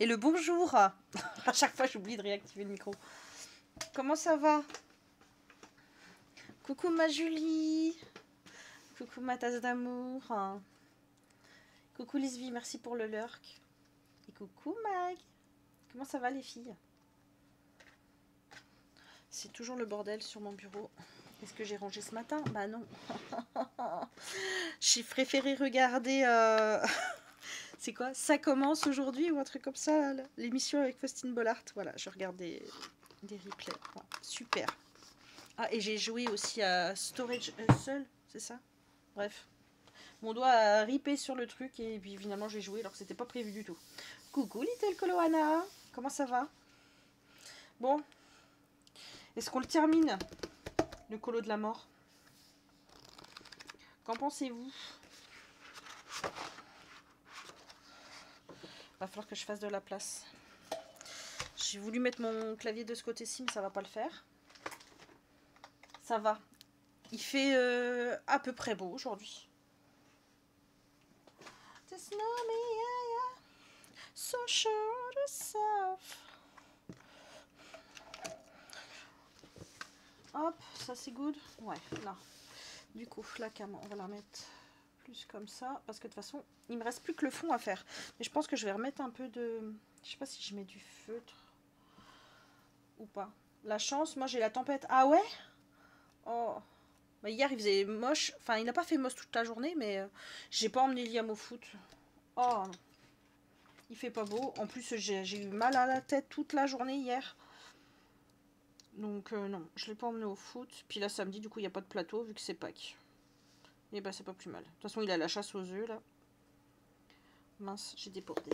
Et le bonjour. à chaque fois, j'oublie de réactiver le micro. Comment ça va? Coucou ma Julie. Coucou ma tasse d'amour. Coucou Lisvie, merci pour le lurk. Et coucou Mag. Comment ça va les filles? C'est toujours le bordel sur mon bureau. Est-ce que j'ai rangé ce matin? Bah non. j'ai préféré regarder... Euh, c'est quoi? Ça commence aujourd'hui ou un truc comme ça L'émission avec Faustine Bollard. Voilà, je regarde des, replays. super. Ah, et j'ai joué aussi à Storage Seul, c'est ça? Bref. Mon doigt a ripé sur le truc et puis finalement j'ai joué alors que c'était pas prévu du tout. Coucou Little Koloana Comment ça va? Bon. Est-ce qu'on le termine Le colo de la mort? Qu'en pensez-vous? Va falloir que je fasse de la place. J'ai voulu mettre mon clavier de ce côté-ci, mais ça va pas le faire. Ça va. Il fait euh, à peu près beau aujourd'hui. Hop, ça c'est good. Ouais, là. Du coup, la cam, on va la mettre comme ça. Parce que de toute façon, il me reste plus que le fond à faire. Mais je pense que je vais remettre un peu de... Je sais pas si je mets du feutre ou pas. La chance, moi j'ai la tempête. Ah ouais? Oh bah, Hier il faisait moche. Enfin, il n'a pas fait moche toute la journée, mais euh, j'ai pas emmené Liam au foot. Oh Il fait pas beau. En plus, j'ai eu mal à la tête toute la journée hier. Donc euh, non, je l'ai pas emmené au foot. Puis là, samedi, du coup, il n'y a pas de plateau vu que c'est Pâques. Et bah, c'est pas plus mal. De toute façon, il a la chasse aux œufs, là. Mince, j'ai débordé.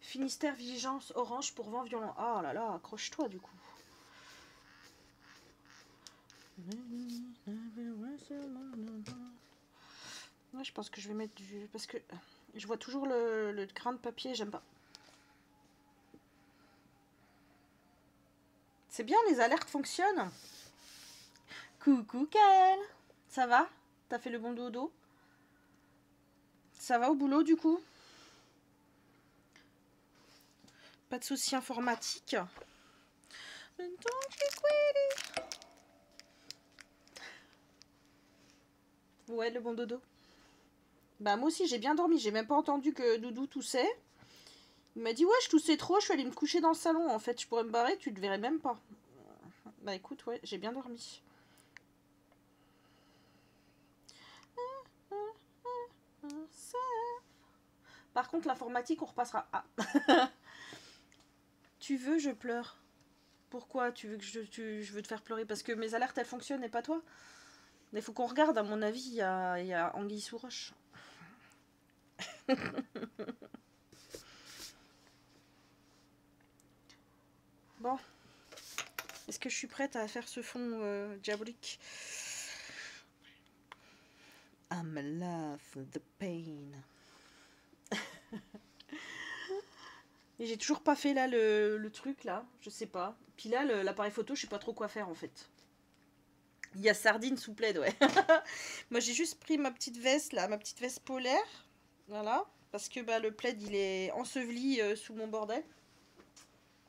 Finistère, vigilance, orange pour vent violent. Ah là là, accroche-toi, du coup. je pense que je vais mettre du... Parce que je vois toujours le, le grain de papier, j'aime pas. C'est bien, les alertes fonctionnent. Coucou Kael Ça va? T'as fait le bon dodo? Ça va au boulot du coup? Pas de soucis informatiques? Ouais, le bon dodo. Bah moi aussi j'ai bien dormi, j'ai même pas entendu que Doudou toussait. Il m'a dit ouais je toussais trop, je suis allée me coucher dans le salon en fait, je pourrais me barrer, tu te verrais même pas. Bah écoute ouais, j'ai bien dormi. Par contre l'informatique on repassera. Ah. tu veux je pleure. Pourquoi tu veux que je, veux te faire pleurer? Parce que mes alertes elles fonctionnent et pas toi Mais il faut qu'on regarde, à mon avis, il y a, Anguille sous roche. bon. Est-ce que je suis prête à faire ce fond euh, diabolique? I'm the pain. Et j'ai toujours pas fait là le, truc là, je sais pas. Puis là l'appareil photo, je sais pas trop quoi faire en fait. Il y a sardine sous plaid, ouais. Moi j'ai juste pris ma petite veste là, ma petite veste polaire. Voilà. Parce que bah, le plaid, il est enseveli euh, sous mon bordel.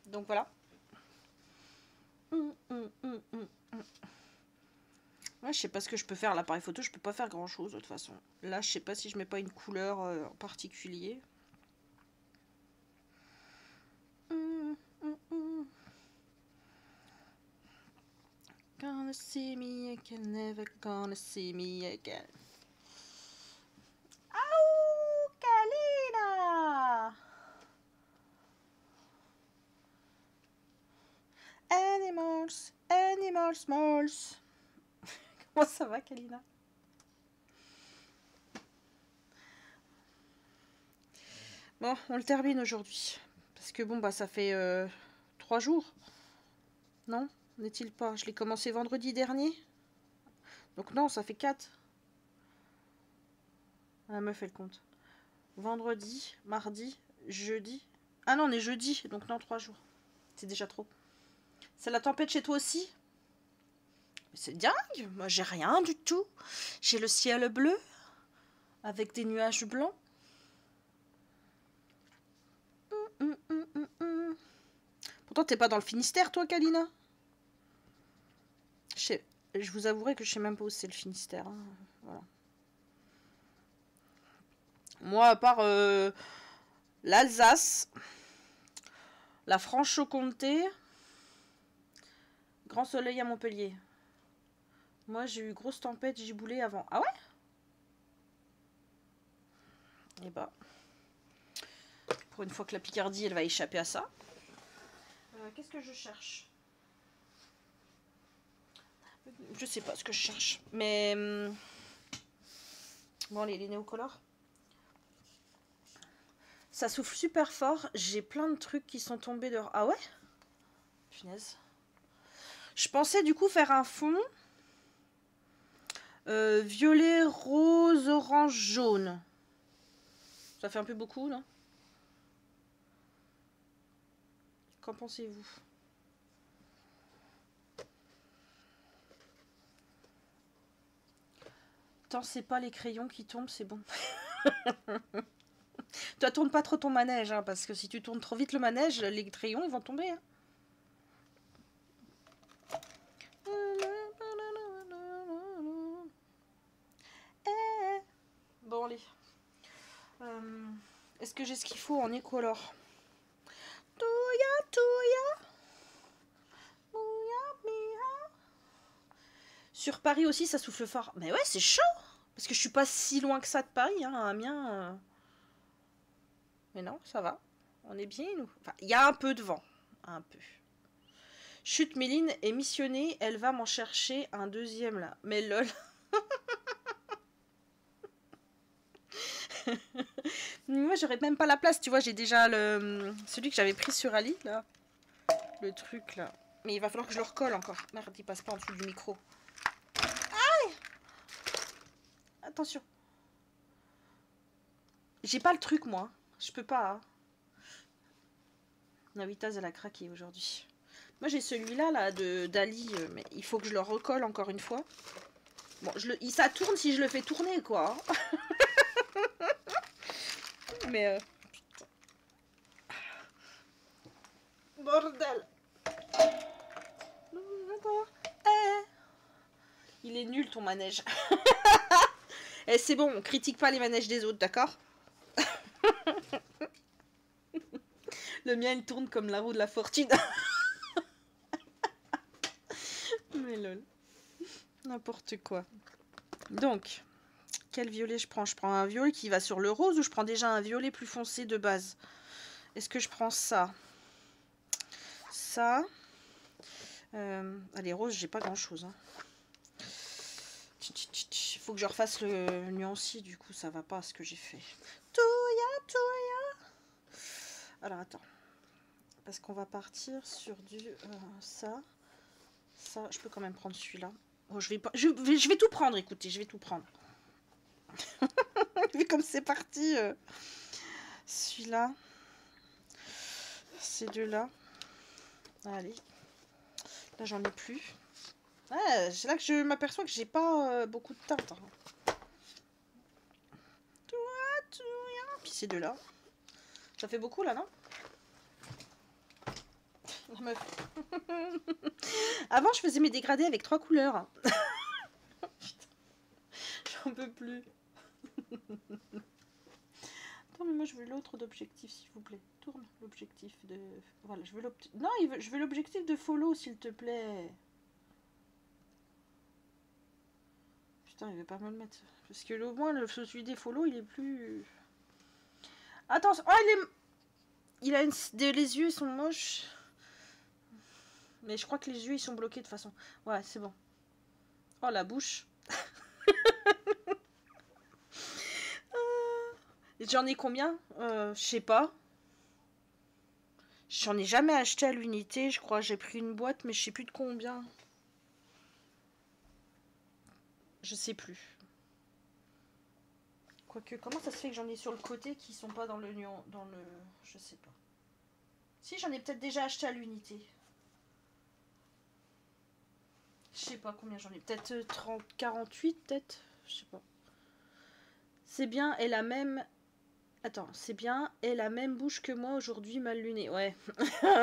Donc voilà. Hum, hum, hum, ouais, je sais pas ce que je peux faire. L'appareil photo, je peux pas faire grand chose de toute façon. Là, je sais pas si je mets pas une couleur euh, en particulier. Gonna see me again, never gonna see me again. Animals, animals, smalls. Comment ça va, Kalina? Bon, on le termine aujourd'hui. Parce que bon, bah ça fait euh, trois jours. Non? N'est-il pas? Je l'ai commencé vendredi dernier. Donc non, ça fait quatre. La meuf, elle compte. Vendredi, mardi, jeudi. Ah non, on est jeudi, donc non, trois jours. C'est déjà trop. C'est la tempête chez toi aussi? C'est dingue, moi j'ai rien du tout. J'ai le ciel bleu avec des nuages blancs. longtemps, t'es pas dans le Finistère, toi, Kalina? Je, vous avouerai que je sais même pas où c'est le Finistère. hein. Moi, à part euh, l'Alsace, la Franche-Comté, Grand Soleil à Montpellier. Moi, j'ai eu grosse tempête giboulée avant. Ah ouais? Eh bah. Pour une fois que la Picardie, elle va échapper à ça. Euh, Qu'est-ce que je cherche? Je sais pas ce que je cherche. Mais. hum, Bon, les, les néocolores. Ça souffle super fort. J'ai plein de trucs qui sont tombés dehors. Ah ouais? Punaise. Je pensais du coup faire un fond. euh, violet, rose, orange, jaune. Ça fait un peu beaucoup, non? Qu'en pensez-vous? Tant c'est pas les crayons qui tombent, c'est bon. Toi, tourne pas trop ton manège, hein, parce que si tu tournes trop vite le manège, les crayons ils vont tomber. hein. Bon, allez. Euh, Est-ce que j'ai ce qu'il faut en écolore? Touya, touya. Sur Paris aussi, ça souffle fort. Mais ouais, c'est chaud Parce que je suis pas si loin que ça de Paris, hein, Amiens. euh. Mais non, ça va. On est bien, nous. Il y a un peu de vent. Un peu. Chute, Méline est missionnée. Elle va m'en chercher un deuxième, là. Mais lol. Moi, j'aurais même pas la place. Tu vois, j'ai déjà le celui que j'avais pris sur Ali, là. Le truc, là. Mais il va falloir que je le recolle encore. Merde, il passe pas en dessous du micro. Aïe Attention. J'ai pas le truc, moi. Je peux pas. Hein. Navitas, elle a craqué aujourd'hui. Moi, j'ai celui-là, là, de d'Ali. euh, Mais il faut que je le recolle encore une fois. Bon, je le, ça tourne si je le fais tourner, quoi. Mais... euh. Bordel Eh. Il est nul, ton manège. Eh, c'est bon, on critique pas les manèges des autres, d'accord Le mien, il tourne comme la roue de la fortune. Mais lol. N'importe quoi. Donc, quel violet je prends? Je prends un violet qui va sur le rose ou je prends déjà un violet plus foncé de base? Est-ce que je prends ça? Ça. Euh, allez, rose, j'ai pas grand chose. Faut que je refasse le nuancier, du coup, ça va pas ce que j'ai fait. Touya, touya. Alors, attends. Parce qu'on va partir sur du euh, ça. Ça, je peux quand même prendre celui-là. Oh, je, vais pas, je, vais, je vais tout prendre, écoutez, je vais tout prendre. Vu comme c'est parti. euh, celui-là. Ces deux-là. Allez. Là, j'en ai plus. C'est là que je m'aperçois que j'ai pas euh, beaucoup de teintes. hein. Touya. Puis ces deux-là. Ça fait beaucoup, là, non? La meuf. Avant, je faisais mes dégradés avec trois couleurs. J'en peux plus. Attends, mais moi je veux l'autre d'objectif, s'il vous plaît. Tourne l'objectif de. Voilà, je veux l'obt- Non, je veux l'objectif de follow, s'il te plaît. Il veut pas me le mettre. Parce que au moins, le celui des follow, il est plus. Attention, oh, il est. Il a une... les yeux, ils sont moches. Mais je crois que les yeux, ils sont bloqués de façon. Ouais, c'est bon. Oh, la bouche. Euh, J'en ai combien? Euh, Je sais pas. J'en ai jamais acheté à l'unité, je crois. J'ai pris une boîte, mais je sais plus de combien. Je sais plus. Quoique, comment ça se fait que j'en ai sur le côté qui sont pas dans le dans le. Je sais pas. Si, j'en ai peut-être déjà acheté à l'unité. Je sais pas combien j'en ai. Peut-être euh, 30, 48, peut-être. Je sais pas. C'est bien, elle a même. Attends, c'est bien, elle a même bouche que moi aujourd'hui, mal lunée. Ouais.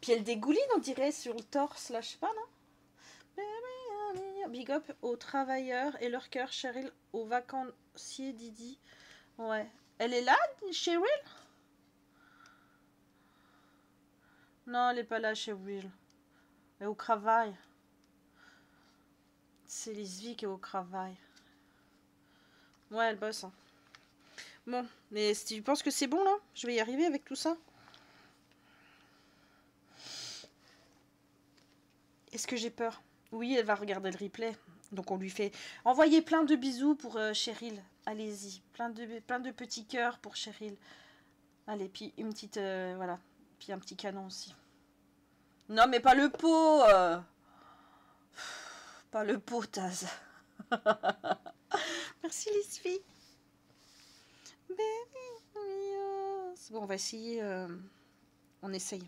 Puis elle dégouline, on dirait, sur le torse, là, je sais pas, non? Big up aux travailleurs et leur cœur, Cheryl, aux vacanciers, Didi. Ouais. Elle est là, Cheryl Non, elle est pas là, Cheryl. Elle est au travail. C'est Lisvie qui est au travail. Ouais, elle bosse. Hein. Bon, mais tu penses que c'est bon, là Je vais y arriver avec tout ça Est-ce que j'ai peur? Oui, elle va regarder le replay. Donc on lui fait envoyer plein de bisous pour euh, Cheryl. Allez-y, plein de, petits cœurs pour Cheryl. Allez, puis une petite... Euh, voilà. Puis un petit canon aussi. Non, mais pas le pot euh. Pas le pot, Taz. Merci, les Bon, on va essayer. On essaye.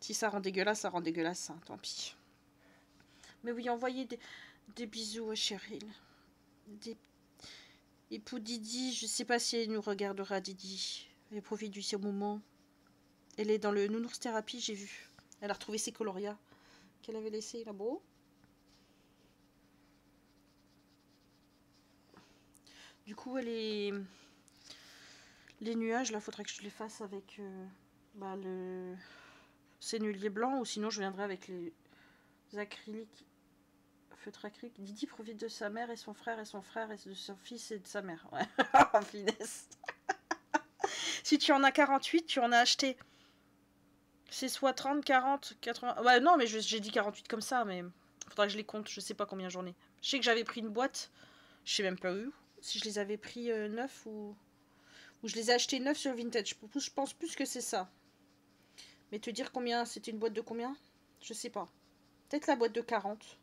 Si ça rend dégueulasse, ça rend dégueulasse, hein, tant pis. Mais oui, envoyez des, bisous à Cheryl. Des... Et pour Didi, je sais pas si elle nous regardera, Didi. Elle profite du moment. Elle est dans le nounours thérapie, j'ai vu. Elle a retrouvé ses colorias qu'elle avait laissés là-bas. Du coup, elle est... Les nuages, là, faudrait que je les fasse avec euh, bah, le nullier blanc ou sinon je viendrai avec les acryliques feutre acrylique. Didi profite de sa mère et son frère et son frère et de son fils et de sa mère. Ouais, finesse. si tu en as 48, tu en as acheté. C'est soit 30, 40, 80. Ouais, non, mais j'ai dit 48 comme ça, mais faudra que je les compte. Je sais pas combien j'en ai. Je sais que j'avais pris une boîte. Je sais même pas où. Si je les avais pris euh, neuf ou. Ou je les ai achetés neufs sur Vintage. Je pense plus que c'est ça. Mais te dire combien, c'était une boîte de combien? Je sais pas. Peut-être la boîte de 40.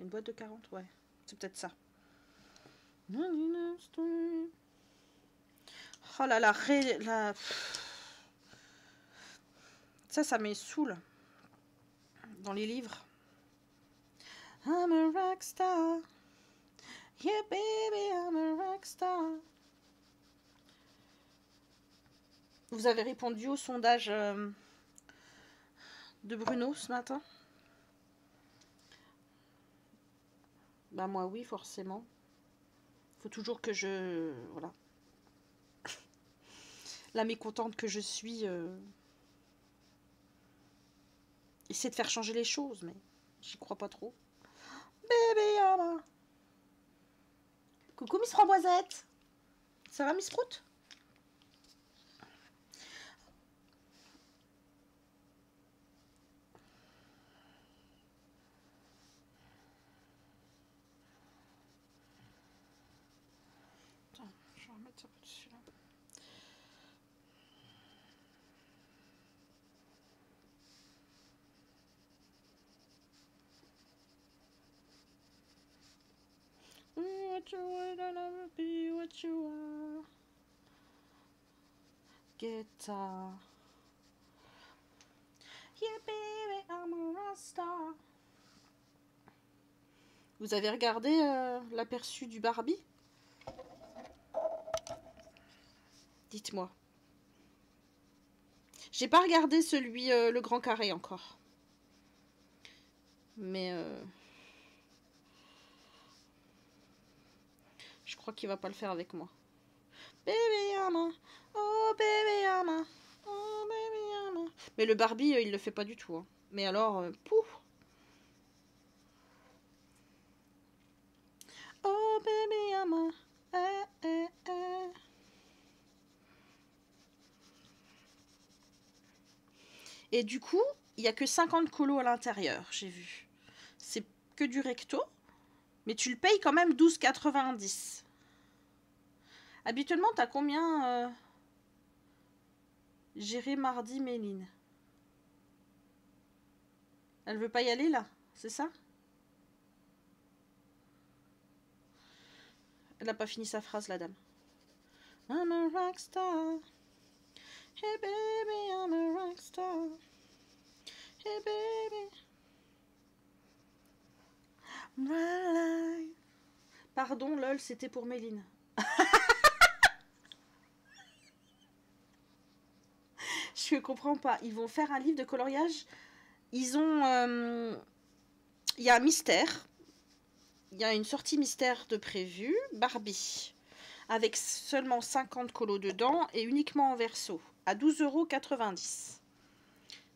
Une boîte de 40, ouais. C'est peut-être ça. Oh là là, la... Ça, ça met saoule. Dans les livres. I'm a rockstar. Yeah, baby, I'm a rockstar. Vous avez répondu au sondage euh, de Bruno ce matin Bah moi oui, forcément. Faut toujours que je... Voilà. La mécontente que je suis... Euh... Essaie de faire changer les choses, mais j'y crois pas trop. Bébé Coucou Miss Framboisette Ça va Miss Prout? Guitar. Yeah, baby, I'm a. Vous avez regardé euh, l'aperçu du Barbie? Dites-moi. J'ai pas regardé celui, euh, le grand carré encore. Mais... Euh... Je crois qu'il va pas le faire avec moi. Baby Yama, oh baby Yama, oh baby Yama. Mais le Barbie, euh, il le fait pas du tout. Hein. Mais alors, euh, pouf. Oh baby Yama, eh, eh, eh. Et du coup, il n'y a que 50 colos à l'intérieur, j'ai vu. C'est que du recto. Mais tu le payes quand même 12,90. Habituellement, t'as combien euh... Mardi Méline. Elle veut pas y aller là, c'est ça? Elle n'a pas fini sa phrase, la dame. I'm a. Hey baby, I'm a. Hey baby. Pardon, lol, c'était pour Méline. comprends pas. Ils vont faire un livre de coloriage. Ils ont. euh, Il y a un mystère. Il y a une sortie mystère de prévu. Barbie. Avec seulement 50 colos dedans et uniquement en verso. À 12,90€.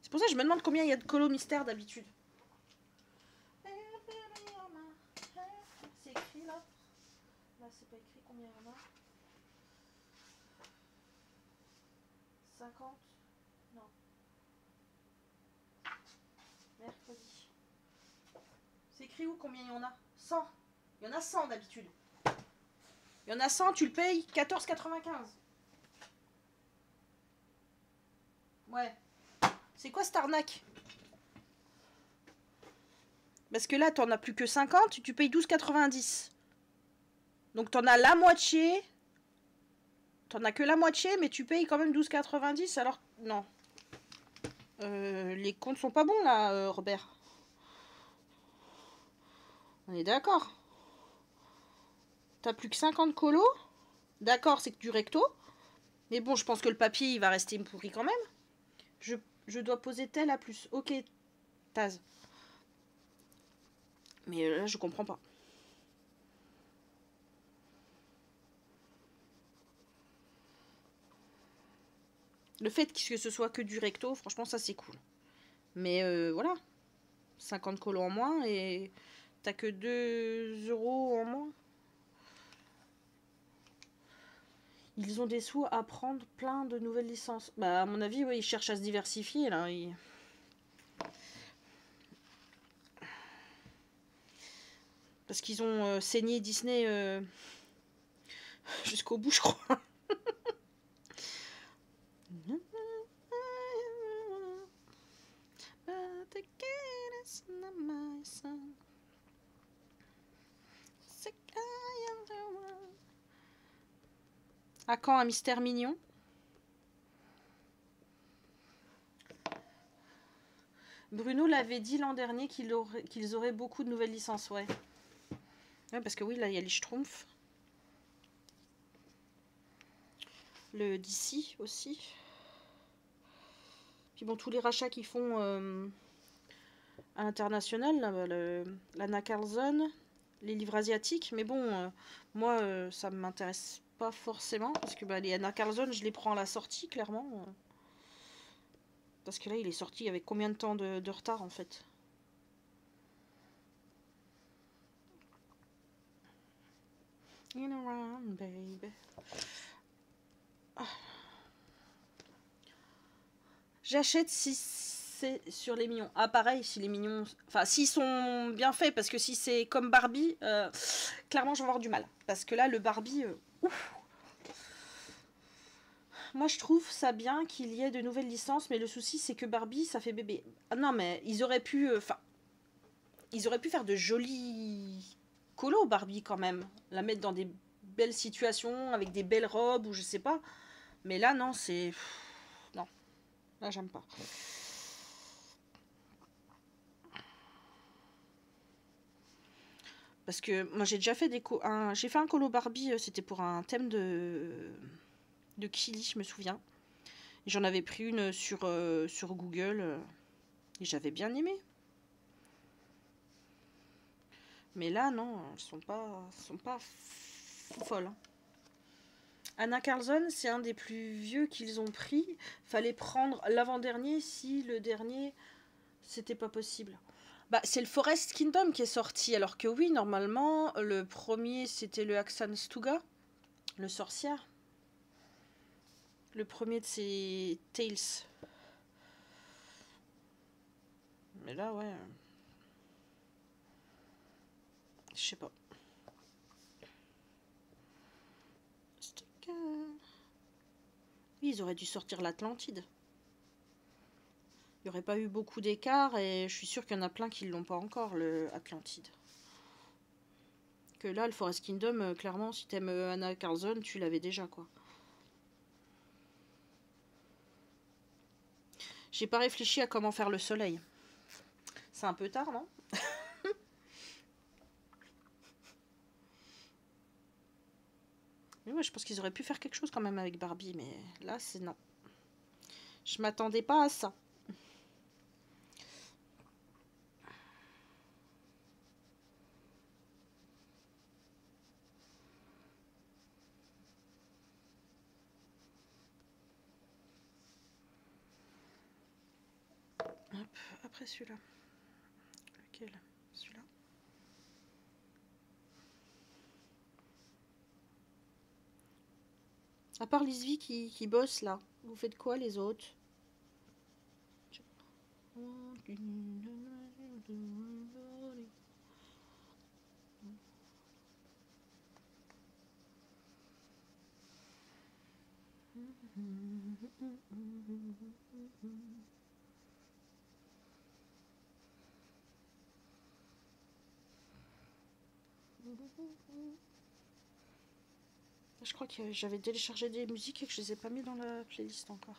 C'est pour ça que je me demande combien il y a de colos mystère d'habitude. C'est écrit là. Là, c'est pas écrit combien il y en a. 50 Non. Mercredi. C'est combien il y en a? 100. Il y en a 100 d'habitude. Il y en a 100, tu le payes 14,95. Ouais. C'est quoi cette arnaque? Parce que là, t'en as plus que 50, tu payes 12,90. Donc t'en as la moitié. T'en as que la moitié, mais tu payes quand même 12,90 alors... Non. Euh, les comptes sont pas bons là, euh, Robert. On est d'accord. T'as plus que 50 colos D'accord, c'est que du recto. Mais bon, je pense que le papier, il va rester pourri quand même. Je, dois poser tel à plus. Ok, Taz. Mais là, je comprends pas. Le fait que ce soit que du recto, franchement, ça c'est cool. Mais euh, voilà. 50 colos en moins et t'as que 2 euros en moins? Ils ont des sous à prendre plein de nouvelles licences. Bah, à mon avis, ouais, ils cherchent à se diversifier là. Ils- Parce qu'ils ont euh, saigné Disney euh, jusqu'au bout, je crois. À quand un mystère mignon? Bruno l'avait dit l'an dernier qu'ils auraient beaucoup de nouvelles licences, ouais. Ouais, parce que oui, là, il y a les Schtroumpfs. Le DC aussi. Puis bon, tous les rachats qu'ils font euh, à l'international, bah, le- l'Anna Carlson, les livres asiatiques. Mais bon, euh, moi, euh, ça m'intéresse pas forcément. Parce que bah, les Anna Carlson, je les prends à la sortie, clairement. euh. Parce que là, il est sorti avec combien de temps de, retard, en fait? Ah. J'achète si sur les mignons. Ah, pareil, si les mignons. Enfin, s'ils sont bien faits, parce que si c'est comme Barbie, euh, clairement, je vais avoir du mal. Parce que là, le Barbie. euh, ouf. Moi, je trouve ça bien qu'il y ait de nouvelles licences, mais le souci, c'est que Barbie, ça fait bébé. Ah non, mais ils auraient pu. euh, Enfin. ils auraient pu faire de jolis colos, Barbie, quand même. La mettre dans des belles situations, avec des belles robes, ou je sais pas. Mais là, non, c'est. Non. Là, j'aime pas. Parce que moi j'ai déjà fait des j'ai fait un colo Barbie, euh, c'était pour un thème de de Kili, je me souviens. J'en avais pris une sur euh, sur Google euh, et j'avais bien aimé. Mais là non, elles sont pas sont pas folles. hein. Anna Carlson, c'est un des plus vieux qu'ils ont pris. Fallait prendre l'avant-dernier si le dernier c'était pas possible. Bah, c'est le Forest Kingdom qui est sorti, alors que oui, normalement, le premier c'était le Axan Stuga, le sorcière. Le premier de ces Tales. Mais là, ouais. Je sais pas. Ils auraient dû sortir l'Atlantide. Il n'y aurait pas eu beaucoup d'écart et je suis sûre qu'il y en a plein qui ne l'ont pas encore, le Atlantide. Que là, le Forest Kingdom, euh, clairement, si t'aimes euh, Anna Carlson, tu l'avais déjà, quoi. J'ai pas réfléchi à comment faire le soleil. C'est un peu tard, non? Mais ouais, je pense qu'ils auraient pu faire quelque chose quand même avec Barbie, mais là, c'est non. Je m'attendais pas à ça. Après celui-là. Lequel? Celui-là? À part Lisvi qui, qui bosse là, vous faites quoi les autres? Je crois que j'avais téléchargé des musiques et que je les ai pas mis dans la playlist encore.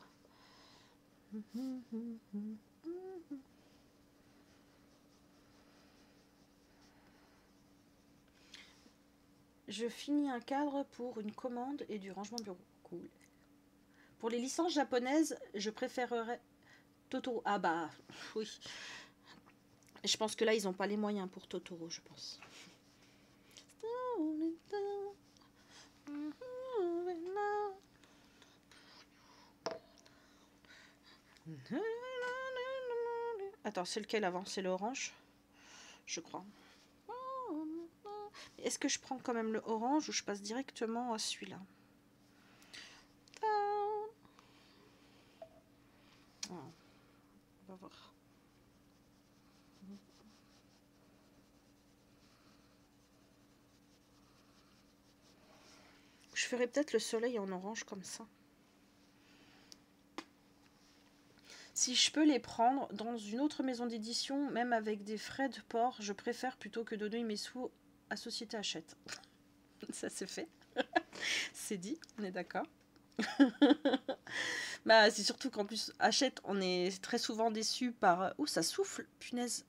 Je finis un cadre pour une commande et du rangement bureau. Cool. Pour les licences japonaises, je préférerais Totoro. Ah bah oui. Je pense que là, ils n'ont pas les moyens pour Totoro, je pense. Attends, c'est lequel avant? C'est l'orange Je crois. Est-ce que je prends quand même le orange ou je passe directement à celui-là? Ah, On va voir. Je ferai peut-être le soleil en orange comme ça. Si je peux les prendre dans une autre maison d'édition, même avec des frais de port, je préfère plutôt que donner mes sous à Société Hachette. Ça c'est fait. c'est dit, on est d'accord. bah, c'est surtout qu'en plus, Hachette, on est très souvent déçu par. Oh, ça souffle, punaise.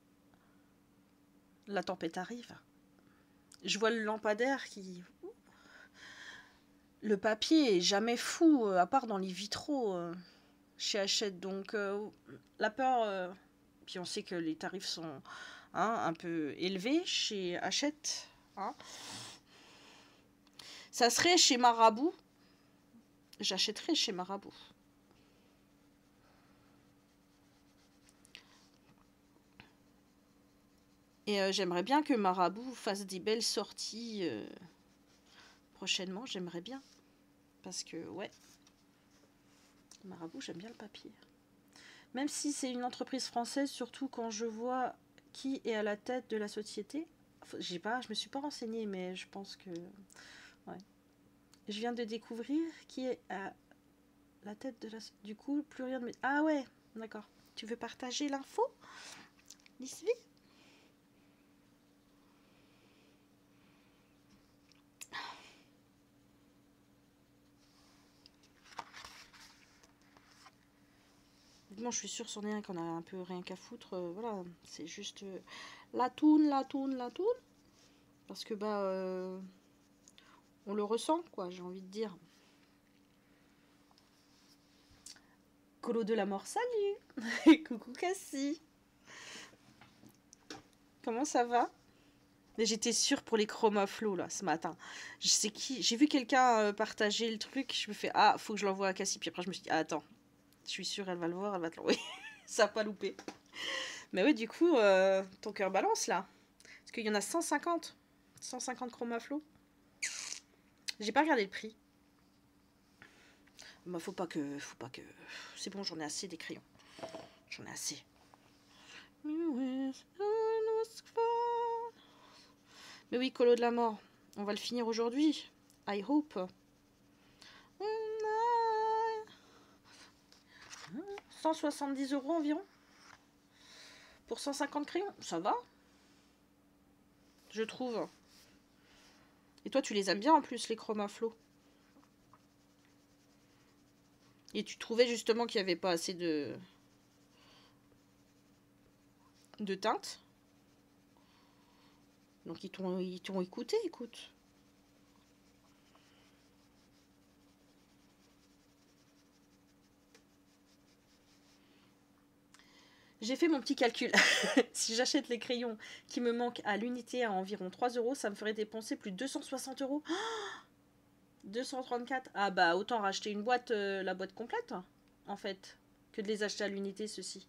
La tempête arrive. Je vois le lampadaire qui. Le papier est jamais fou, euh, à part dans les vitraux. Chez Hachette. Donc euh, la peur, euh, puis on sait que les tarifs sont hein, un peu élevés chez Hachette. Hein. Ça serait chez Marabout. J'achèterais chez Marabout. Et euh, j'aimerais bien que Marabout fasse des belles sorties prochainement. J'aimerais bien. Parce que, ouais, Marabout, j'aime bien le papier. Même si c'est une entreprise française, surtout quand je vois qui est à la tête de la société. J'ai pas, je me suis pas renseignée, mais je pense que. Ouais. Je viens de découvrir qui est à la tête de la. Du coup, plus rien de. Ah ouais, d'accord. Tu veux partager l'info, Lisby je suis sûre, est un qu'on a un peu rien qu'à foutre. Euh, voilà, c'est juste euh, la toune, la toune, la toune. Parce que, bah, euh, on le ressent, quoi, j'ai envie de dire. Colo de la mort, salut Coucou Cassie Comment ça va? J'étais sûre pour les chroma flow là ce matin. Je sais qui. J'ai vu quelqu'un partager le truc. Je me fais ah faut que je l'envoie à Cassie. Puis après je me suis dit attends je suis sûre, elle va le voir, elle va te l'envoyer. ça n'a pas loupé. Mais oui, du coup, euh, ton cœur balance là. Parce qu'il y en a 150. 150 chromaflow. J'ai pas regardé le prix. Bah, faut pas que. Faut pas que. C'est bon, j'en ai assez des crayons. J'en ai assez. Mais oui, Colo de la mort. On va le finir aujourd'hui. I hope. 170 euros environ. Pour 150 crayons, ça va. Je trouve. Et toi, tu les aimes bien en plus, les chroma flow. Et tu trouvais justement qu'il n'y avait pas assez de... de teinte. Donc ils t'ont écouté, écoute. J'ai fait mon petit calcul. si j'achète les crayons qui me manquent à l'unité à environ 3 euros, ça me ferait dépenser plus de 260 euros. 234 Ah bah autant racheter une boîte, euh, la boîte complète, en fait, que de les acheter à l'unité, ceci.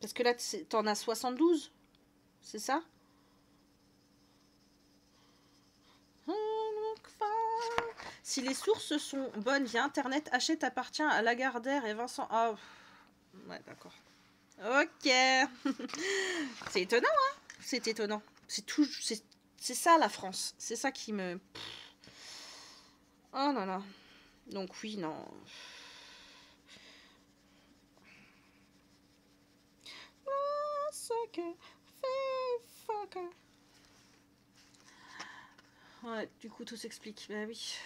Parce que là, t'en as 72 c'est ça? Si les sources sont bonnes via Internet, Achète appartient à Lagardère et Vincent... Ah, ouais, d'accord. Ok. c'est étonnant, hein C'est étonnant. C'est tout... C'est ça, la France. C'est ça qui me... Oh là là. Donc oui, non... Ouais, du coup, tout s'explique. Bah oui.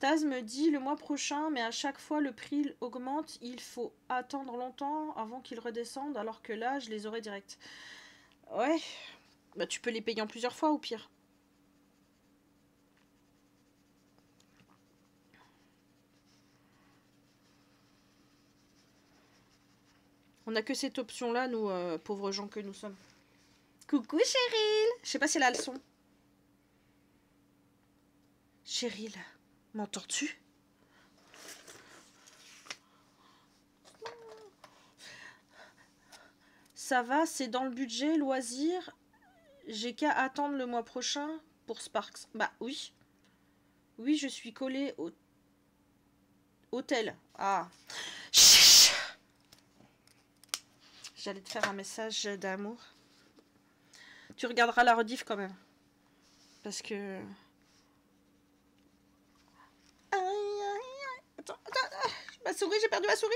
Taz me dit le mois prochain, mais à chaque fois le prix augmente, il faut attendre longtemps avant qu'il redescende, alors que là, je les aurai direct. Ouais. Bah tu peux les payer en plusieurs fois au pire. On n'a que cette option-là, nous, euh, pauvres gens que nous sommes. Coucou Cheryl Je sais pas si elle a le son. Cheryl, m'entends-tu? Ça va, c'est dans le budget, loisir. J'ai qu'à attendre le mois prochain pour Sparks. Bah oui. Oui, je suis collée au hôtel. Ah. J'allais te faire un message d'amour. Tu regarderas la rediff quand même. Parce que... Aïe, aïe. Attends, attends, ma souris, j'ai perdu ma souris.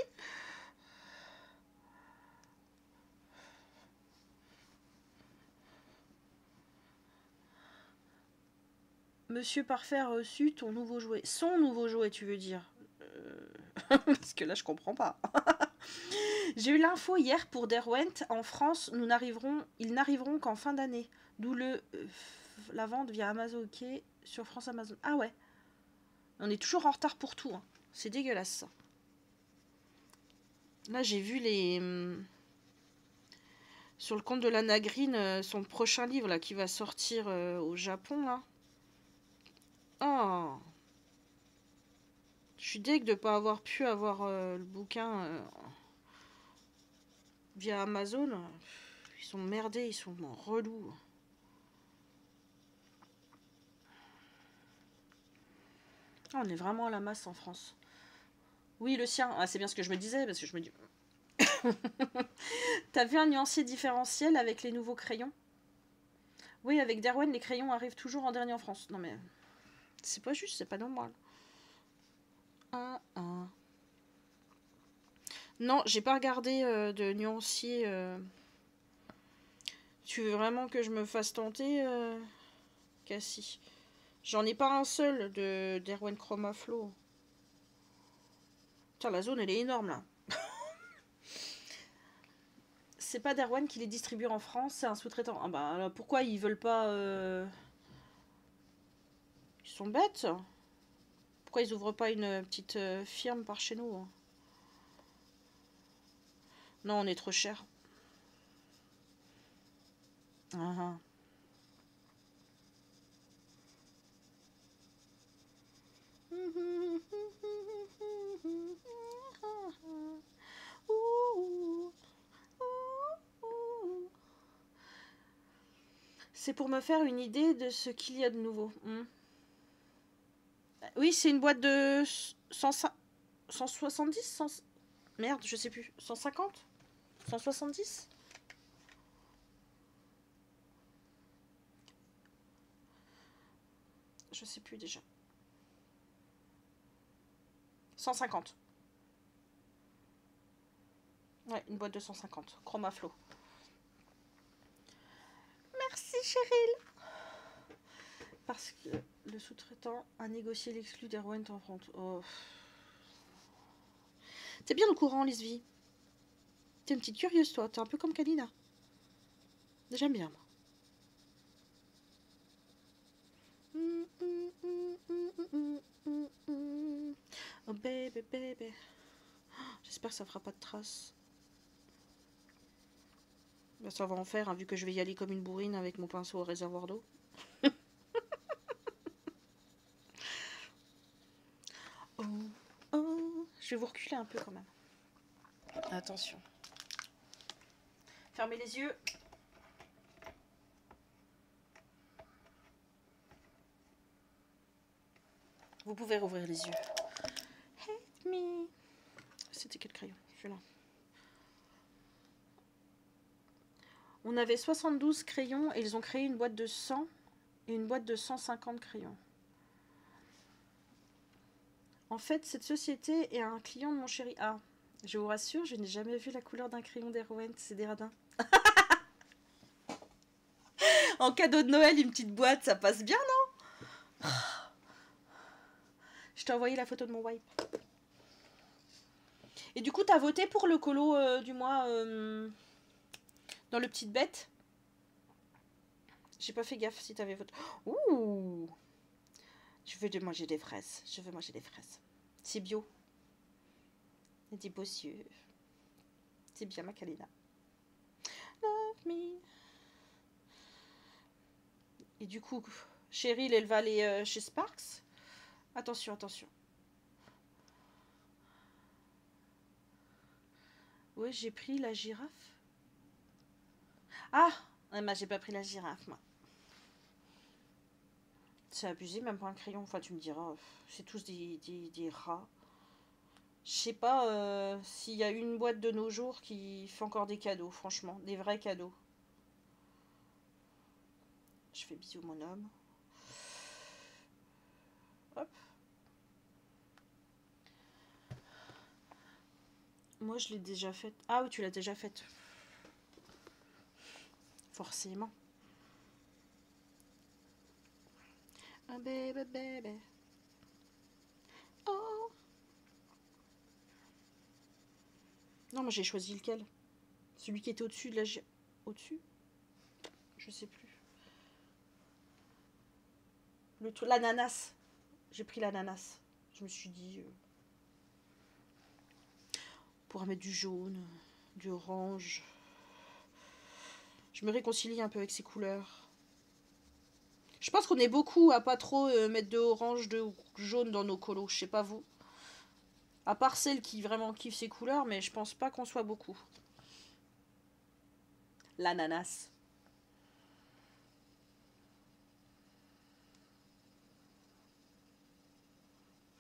Monsieur Parfait a reçu ton nouveau jouet. Son nouveau jouet, tu veux dire euh, Parce que là, je comprends pas. J'ai eu l'info hier pour Derwent. En France, nous n'arriverons, ils n'arriveront qu'en fin d'année. D'où le euh, la vente via Amazon OK sur France Amazon. Ah ouais. On est toujours en retard pour tout. Hein. C'est dégueulasse ça. Là, j'ai vu les hum, sur le compte de la Nagrine euh, son prochain livre là qui va sortir euh, au Japon là. Oh. Je suis deg de pas avoir pu avoir le bouquin via Amazon, ils sont merdés, ils sont relous. Ah, on est vraiment à la masse en France. Oui, le sien. Ah, c'est bien ce que je me disais, parce que je me dis... T'as vu un nuancier différentiel avec les nouveaux crayons? Oui, avec Derwen, les crayons arrivent toujours en dernier en France. Non mais... C'est pas juste, c'est pas normal. Non, j'ai pas regardé euh, de nuancier. Euh. Tu veux vraiment que je me fasse tenter, euh... Cassie? J'en ai pas un seul de d'Erwan Chroma Flow. Putain, la zone, elle est énorme, là. c'est pas d'Erwan qui les distribue en France, c'est un sous-traitant. Ah bah, pourquoi ils veulent pas... Ils sont bêtes Pourquoi ils ouvrent pas une petite firme par chez nous hein non, on est trop cher. Ah, C'est pour me faire une idée de ce qu'il y a de nouveau. Hmm. Oui, c'est une boîte de 170 Merde, je sais plus. 150 170 Je sais plus déjà. 150. Ouais, une boîte de 150. Chroma Flow. Merci Cheryl. Parce que le sous-traitant a négocié l'exclu d'Erwent en France. Oh. T'es bien au courant, Lisvie T'es une petite curieuse, toi. T'es un peu comme Kalina. J'aime bien, moi. Oh baby, baby. J'espère que ça fera pas de traces. Bah, ça va en faire, hein, vu que je vais y aller comme une bourrine avec mon pinceau au réservoir d'eau. oh, oh. Je vais vous reculer un peu quand même. Attention. Fermez les yeux. Vous pouvez rouvrir les yeux. Hate me. C'était quel crayon? Celui-là. On avait 72 crayons et ils ont créé une boîte de 100 et une boîte de 150 crayons. En fait, cette société est un client de mon chéri A. Je vous rassure, je n'ai jamais vu la couleur d'un crayon d'Erwan, c'est des radins. en cadeau de Noël, une petite boîte, ça passe bien, non? Je t'ai envoyé la photo de mon wipe. Et du coup, t'as voté pour le colo euh, du mois euh, dans le petite bête? J'ai pas fait gaffe si t'avais voté. Ouh Je veux manger des fraises. Je veux manger des fraises. C'est bio. Des beaux yeux. C'est bien, Macalina. Love me. Et du coup, Cheryl, elle va aller euh, chez Sparks. Attention, attention. Ouais, j'ai pris la girafe. Ah bah, j'ai pas pris la girafe, moi. C'est abusé, même pas un crayon. Enfin, tu me diras, c'est tous des, des, rats. Je sais pas euh, s'il y a une boîte de nos jours qui fait encore des cadeaux, franchement. Des vrais cadeaux. Je fais bisous, mon homme. Hop. Moi, je l'ai déjà faite. Ah oui, tu l'as déjà faite. Forcément. Bébé. Oh. Non, moi j'ai choisi lequel? Celui qui était au-dessus de la... Au-dessus? Je sais plus. Le L'ananas. J'ai pris l'ananas. Je me suis dit... Euh, pour mettre du jaune, du orange. Je me réconcilie un peu avec ces couleurs. Je pense qu'on est beaucoup à pas trop euh, mettre de orange, de jaune dans nos colos. Je sais pas vous. À part celles qui vraiment kiffent ces couleurs, mais je pense pas qu'on soit beaucoup. L'ananas.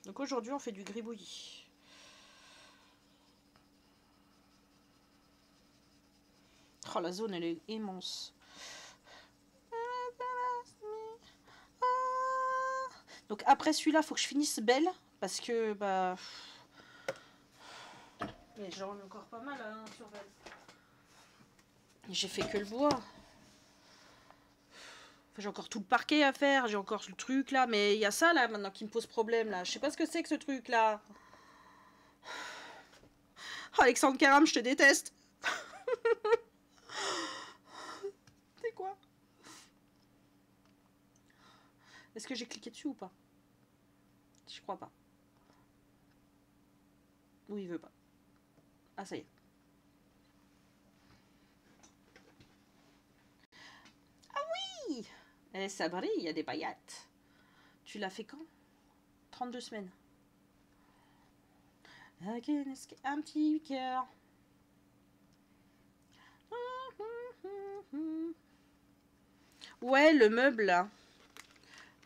Donc aujourd'hui, on fait du gribouillis. Oh, la zone, elle est immense. Donc après celui-là, faut que je finisse belle. Parce que, bah... Mais j'en ai encore pas mal hein, sur belle. J'ai fait que le bois. j'ai encore tout le parquet à faire. J'ai encore le truc là. Mais il y a ça là maintenant qui me pose problème là. Je sais pas ce que c'est que ce truc là. Alexandre Karam, je te déteste. Est-ce que j'ai cliqué dessus ou pas? Je crois pas. Oui, il veut pas. Ah, ça y est. Ah oui Eh, ça brille, il y a des paillettes. Tu l'as fait quand? 32 semaines. Un petit cœur. Ouais, le meuble.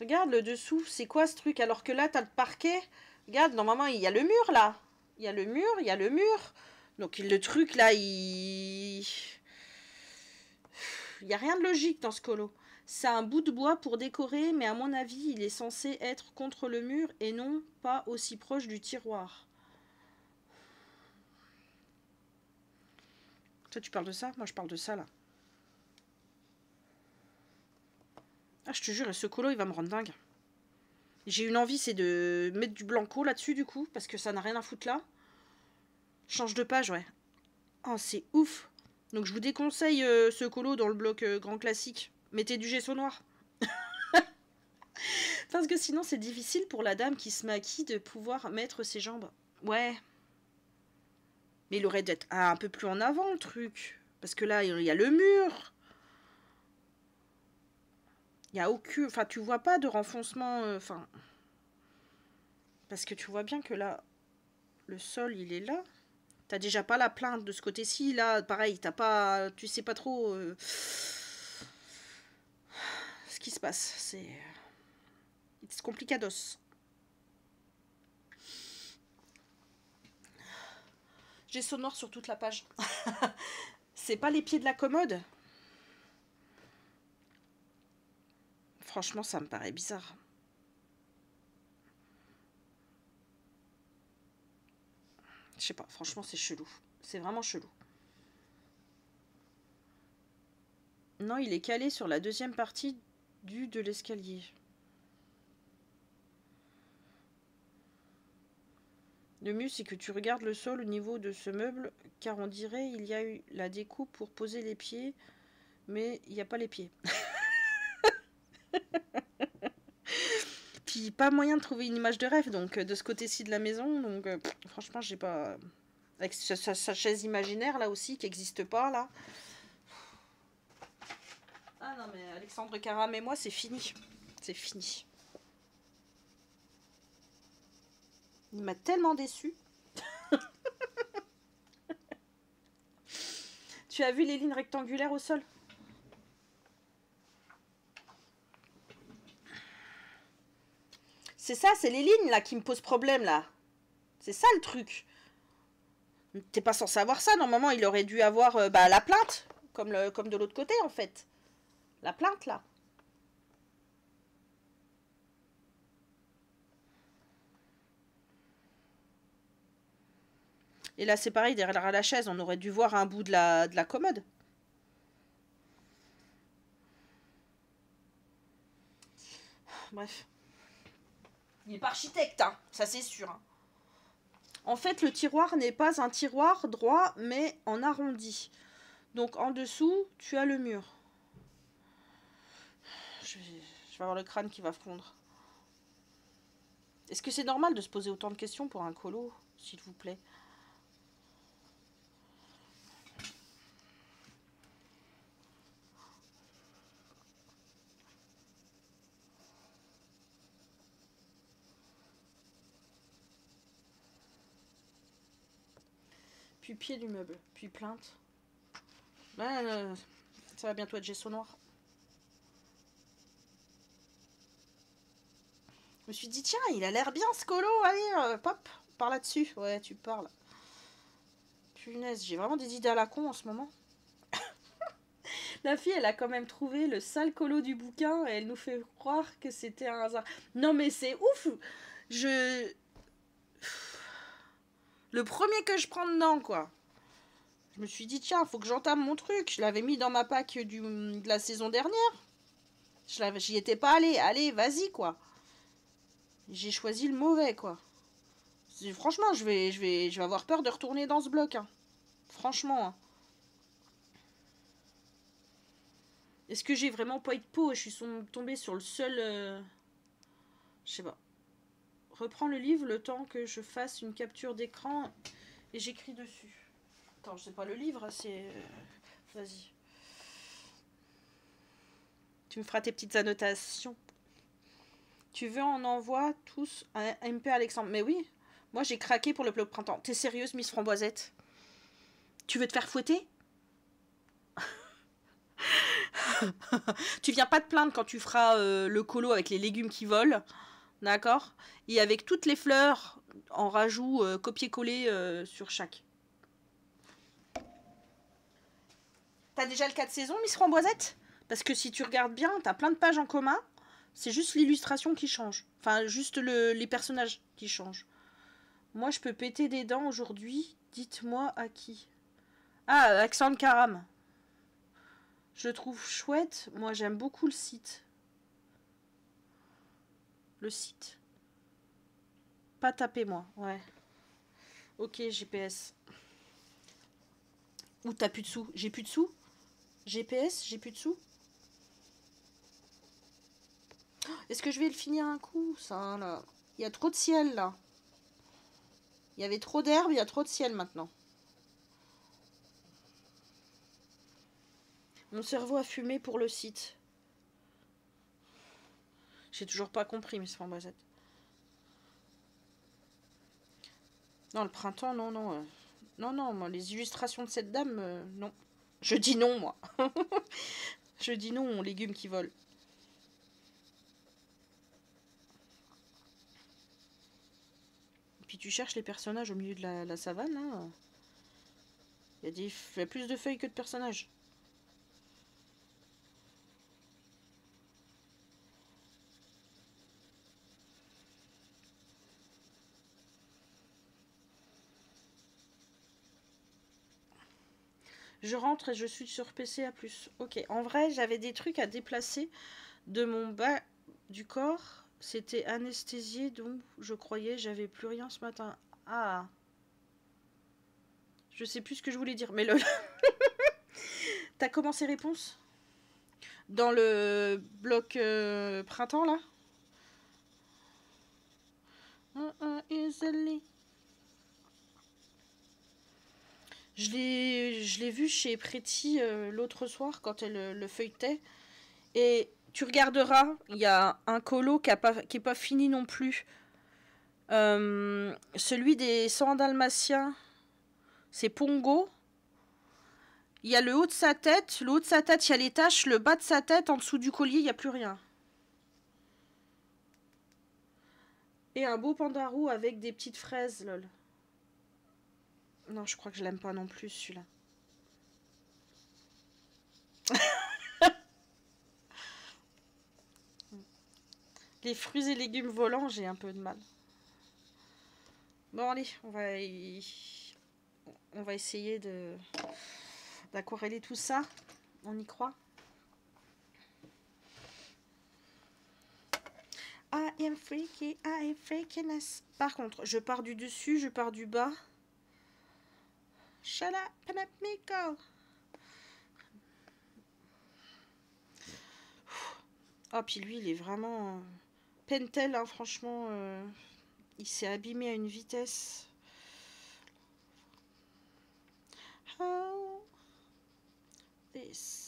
Regarde le dessous, c'est quoi ce truc Alors que là, tu as le parquet? Regarde, normalement, il y a le mur là. Il y a le mur, il y a le mur. Donc le truc là, il... Il n'y a rien de logique dans ce colo. C'est un bout de bois pour décorer, mais à mon avis, il est censé être contre le mur et non pas aussi proche du tiroir. Toi, tu parles de ça? Moi, je parle de ça, là. Ah, je te jure, ce colo, il va me rendre dingue. J'ai une envie, c'est de mettre du blanco là-dessus, du coup, parce que ça n'a rien à foutre là. Change de page, ouais. Oh, c'est ouf. Donc je vous déconseille euh, ce colo dans le bloc euh, grand classique. Mettez du gesso noir. Parce que sinon c'est difficile pour la dame qui se maquille de pouvoir mettre ses jambes. Ouais. Mais il aurait dû être un peu plus en avant le truc. Parce que là, il y a le mur. Il y a aucun... Enfin, tu vois pas de renfoncement... euh, Enfin... Parce que tu vois bien que là, le sol, il est là. T'as déjà pas la plainte de ce côté-ci. Là, pareil, t'as pas... Tu sais pas trop... euh, Ce qui se passe. C'est... It's complicados. J'ai sonore sur toute la page. C'est pas les pieds de la commode? Franchement, ça me paraît bizarre. Je sais pas, franchement, c'est chelou. C'est vraiment chelou. Non, il est calé sur la deuxième partie du de l'escalier. Le mieux, c'est que tu regardes le sol au niveau de ce meuble, car on dirait il y a eu la découpe pour poser les pieds, mais il n'y a pas les pieds. Puis pas moyen de trouver une image de rêve, donc euh, de ce côté-ci de la maison, donc euh, franchement, j'ai pas. Avec sa chaise imaginaire là aussi, qui n'existe pas là. Ah non, mais Alexandre Caram et moi, c'est fini. C'est fini. Il m'a tellement déçu. tu as vu les lignes rectangulaires au sol? C'est ça, c'est les lignes là qui me posent problème là. C'est ça le truc. T'es pas censé avoir ça. Normalement, il aurait dû avoir euh, bah, la plainte, comme, comme de l'autre côté en fait. La plainte là. Et là, c'est pareil, derrière la chaise, on aurait dû voir un bout de la, de la commode. Bref. Il n'est pas architecte, hein, ça c'est sûr. hein. En fait, le tiroir n'est pas un tiroir droit, mais en arrondi. Donc en dessous, tu as le mur. Je vais, je vais avoir le crâne qui va fondre. Est-ce que c'est normal de se poser autant de questions pour un colo, s'il vous plaît? Puis pied du meuble, puis plainte. Ben, ça va bientôt être gesso noir. Je me suis dit, tiens, il a l'air bien ce colo, allez, euh, pop, par là-dessus. Ouais, tu parles. Punaise, j'ai vraiment des idées à la con en ce moment. la fille, elle a quand même trouvé le sale colo du bouquin et elle nous fait croire que c'était un hasard. Non, mais c'est ouf Je. Le premier que je prends dedans, quoi. Je me suis dit, tiens, faut que j'entame mon truc. Je l'avais mis dans ma pack du, de la saison dernière. J'y étais pas allé. Allez, vas-y, quoi. J'ai choisi le mauvais, quoi. Franchement, je vais, je, vais, je vais avoir peur de retourner dans ce bloc. hein. Franchement. hein. Est-ce que j'ai vraiment pas eu de peau je suis tombée sur le seul... euh, Je sais pas. Reprends le livre le temps que je fasse une capture d'écran et j'écris dessus. Attends, je sais pas le livre, c'est... euh, Vas-y. Tu me feras tes petites annotations. Tu veux, on envoie tous un MP Alexandre. Mais oui, moi j'ai craqué pour le bloc printemps. T'es sérieuse, Miss Framboisette? Tu veux te faire fouetter? Tu viens pas te plaindre quand tu feras euh, le colo avec les légumes qui volent? D'accord? Et avec toutes les fleurs en rajout euh, copier-coller euh, sur chaque. T'as déjà le cas de saison, Miss Framboisette? Parce que si tu regardes bien, t'as plein de pages en commun. C'est juste l'illustration qui change. Enfin, juste le- les personnages qui changent. Moi, je peux péter des dents aujourd'hui. Dites-moi à qui? Ah, Alexandre Karam. Je trouve chouette. Moi, j'aime beaucoup le site. Site. Pas taper moi, ouais. Ok, GPS. Ou t'as plus de sous J'ai plus de sous? GPS, j'ai plus de sous? Est-ce que je vais le finir un coup, ça, Il y a trop de ciel, là. Il y avait trop d'herbe, il y a trop de ciel, maintenant. Mon cerveau a fumé pour le site. J'ai toujours pas compris, Miss Framboisette. Non, le printemps, non, non. euh, non, non, moi, les illustrations de cette dame, euh, non. Je dis non, moi. Je dis non aux légumes qui volent. Puis tu cherches les personnages au milieu de la, savane, il y a plus de feuilles que de personnages. Je rentre et je suis sur PC à plus. Ok, en vrai, j'avais des trucs à déplacer de mon bas du corps. C'était anesthésié, donc je croyais j'avais plus rien ce matin. Ah. Je sais plus ce que je voulais dire, mais le. T'as commencé réponse? Dans le bloc euh, printemps, là? Uh, easily. Je l'ai, vu chez Pretty euh, l'autre soir quand elle euh, le feuilletait. Et tu regarderas, il y a un colo qui n'est pas, fini non plus. Euh, celui des 100 dalmatiens, c'est Pongo. Il y a le haut de sa tête, le haut de sa tête, il y a les taches, le bas de sa tête, en dessous du collier, il n'y a plus rien. Et un beau pandarou avec des petites fraises, lol. Non, je crois que je l'aime pas non plus, celui-là. Les fruits et légumes volants, j'ai un peu de mal. Bon, allez, on va, on va essayer de d'aquareller tout ça. On y croit. I am freaky, I am freakiness. Par contre, je pars du dessus, je pars du bas. Shut up go. Ah, puis lui, il est vraiment... euh, Pentel, hein, franchement, euh, il s'est abîmé à une vitesse. How this...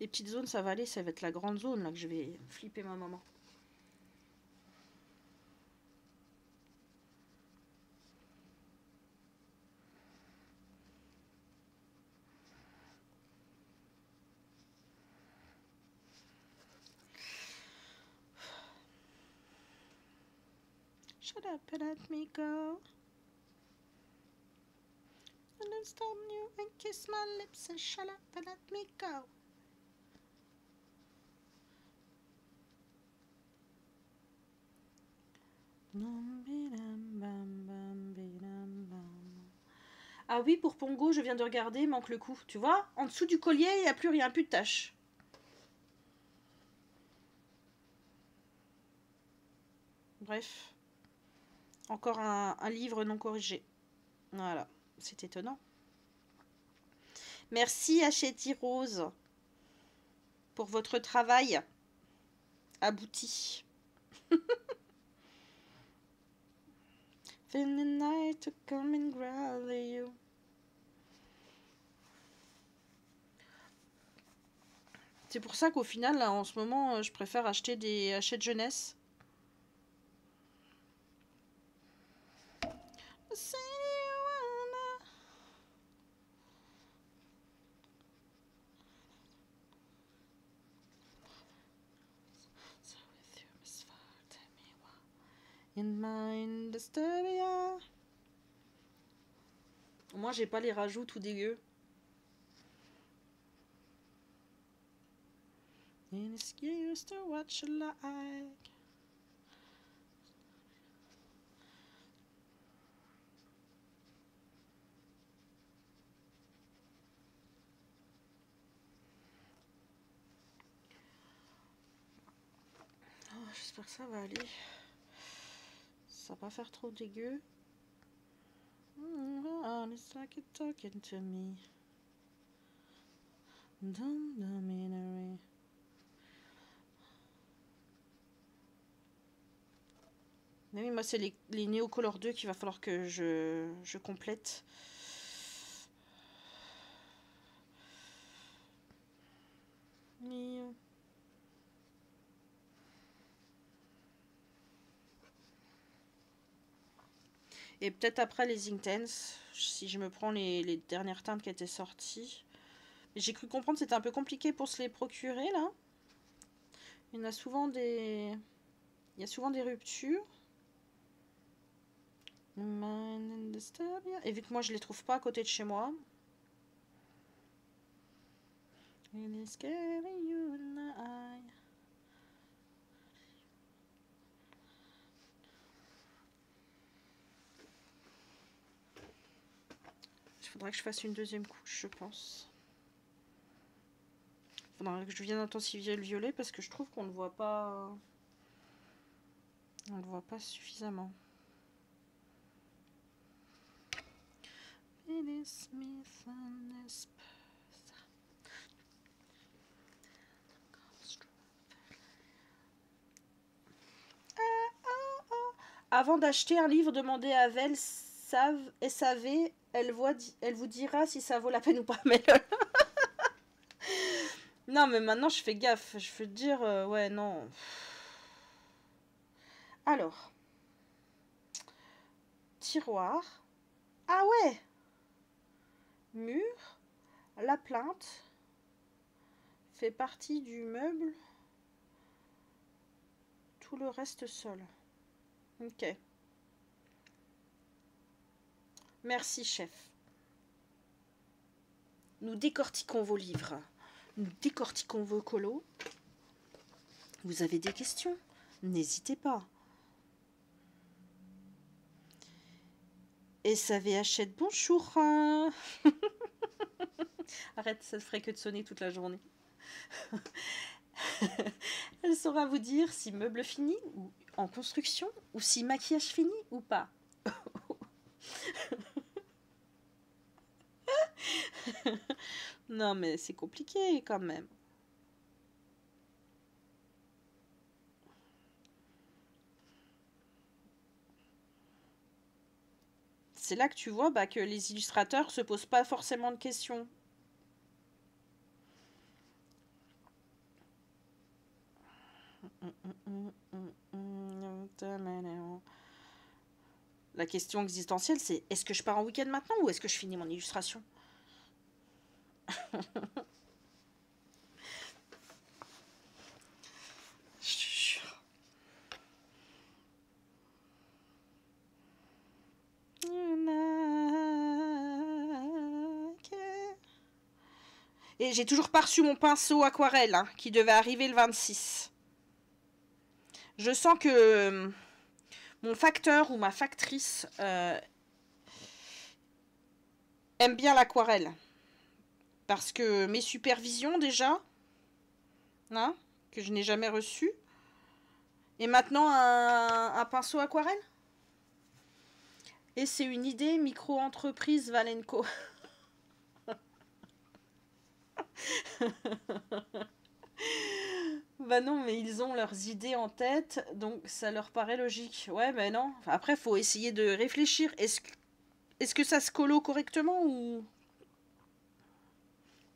Les petites zones, ça va aller, ça va être la grande zone là que je vais flipper ma maman. Shut up and let me go. And then stop you and kiss my lips and shut up and let me go. Ah oui, pour Pongo, je viens de regarder, manque le coup. Tu vois, en dessous du collier, il n'y a plus rien, plus de taches. Bref. Encore un, livre non corrigé. Voilà, c'est étonnant. Merci Hacheti Rose pour votre travail abouti. Feel the night to come and growl at you. C'est pour ça qu'au final, là, en ce moment, euh, je préfère acheter des Hachette jeunesse. In mind disturbia. Moi, j'ai pas les rajouts tout dégueu. An excuse to watch like. Oh, J'espère que ça va aller. Pas faire trop dégueu. It's like you're talking to me. The minery. Mais oui, moi, c'est les, les Neocolor 2 qu'il va falloir que je, complète. Et peut-être après les Intense, si je me prends les, dernières teintes qui étaient sorties. J'ai cru comprendre que c'était un peu compliqué pour se les procurer, là. Il y en a souvent des... Il y a souvent des ruptures. Et vu que moi je les trouve pas à côté de chez moi. Il faudrait que je fasse une deuxième couche, je pense. Il faudrait que je vienne intensifier le violet parce que je trouve qu'on ne voit pas... On ne le voit pas suffisamment. Avant d'acheter un livre, demandez à Vel Save, SAV, elle, vous dira si ça vaut la peine ou pas. Non, mais maintenant je fais gaffe. Je veux dire, euh, ouais, non. Alors, tiroir. Ah ouais Mur. La plainte fait partie du meuble. Tout le reste seul. Ok. Merci, chef. Nous décortiquons vos livres. Nous décortiquons vos colos. Vous avez des questions? N'hésitez pas. Et ça achète bonjour. Arrête, ça ne ferait que de sonner toute la journée. Elle saura vous dire si meuble fini ou en construction ou si maquillage fini ou pas. non mais c'est compliqué quand même. C'est là que tu vois bah, que les illustrateurs se posent pas forcément de questions. La question existentielle, c'est est-ce que je pars en week-end maintenant ou est-ce que je finis mon illustration? Et j'ai toujours pas reçu mon pinceau aquarelle hein, qui devait arriver le 26. Je sens que euh, mon facteur ou ma factrice euh, aime bien l'aquarelle. Parce que mes supervisions déjà, hein, que je n'ai jamais reçu. Et maintenant un, un pinceau aquarelle. Et c'est une idée micro-entreprise Valenco. bah non, mais ils ont leurs idées en tête, donc ça leur paraît logique. Ouais, mais non. après, faut essayer de réfléchir. Est-ce que, que ça se colo correctement ou...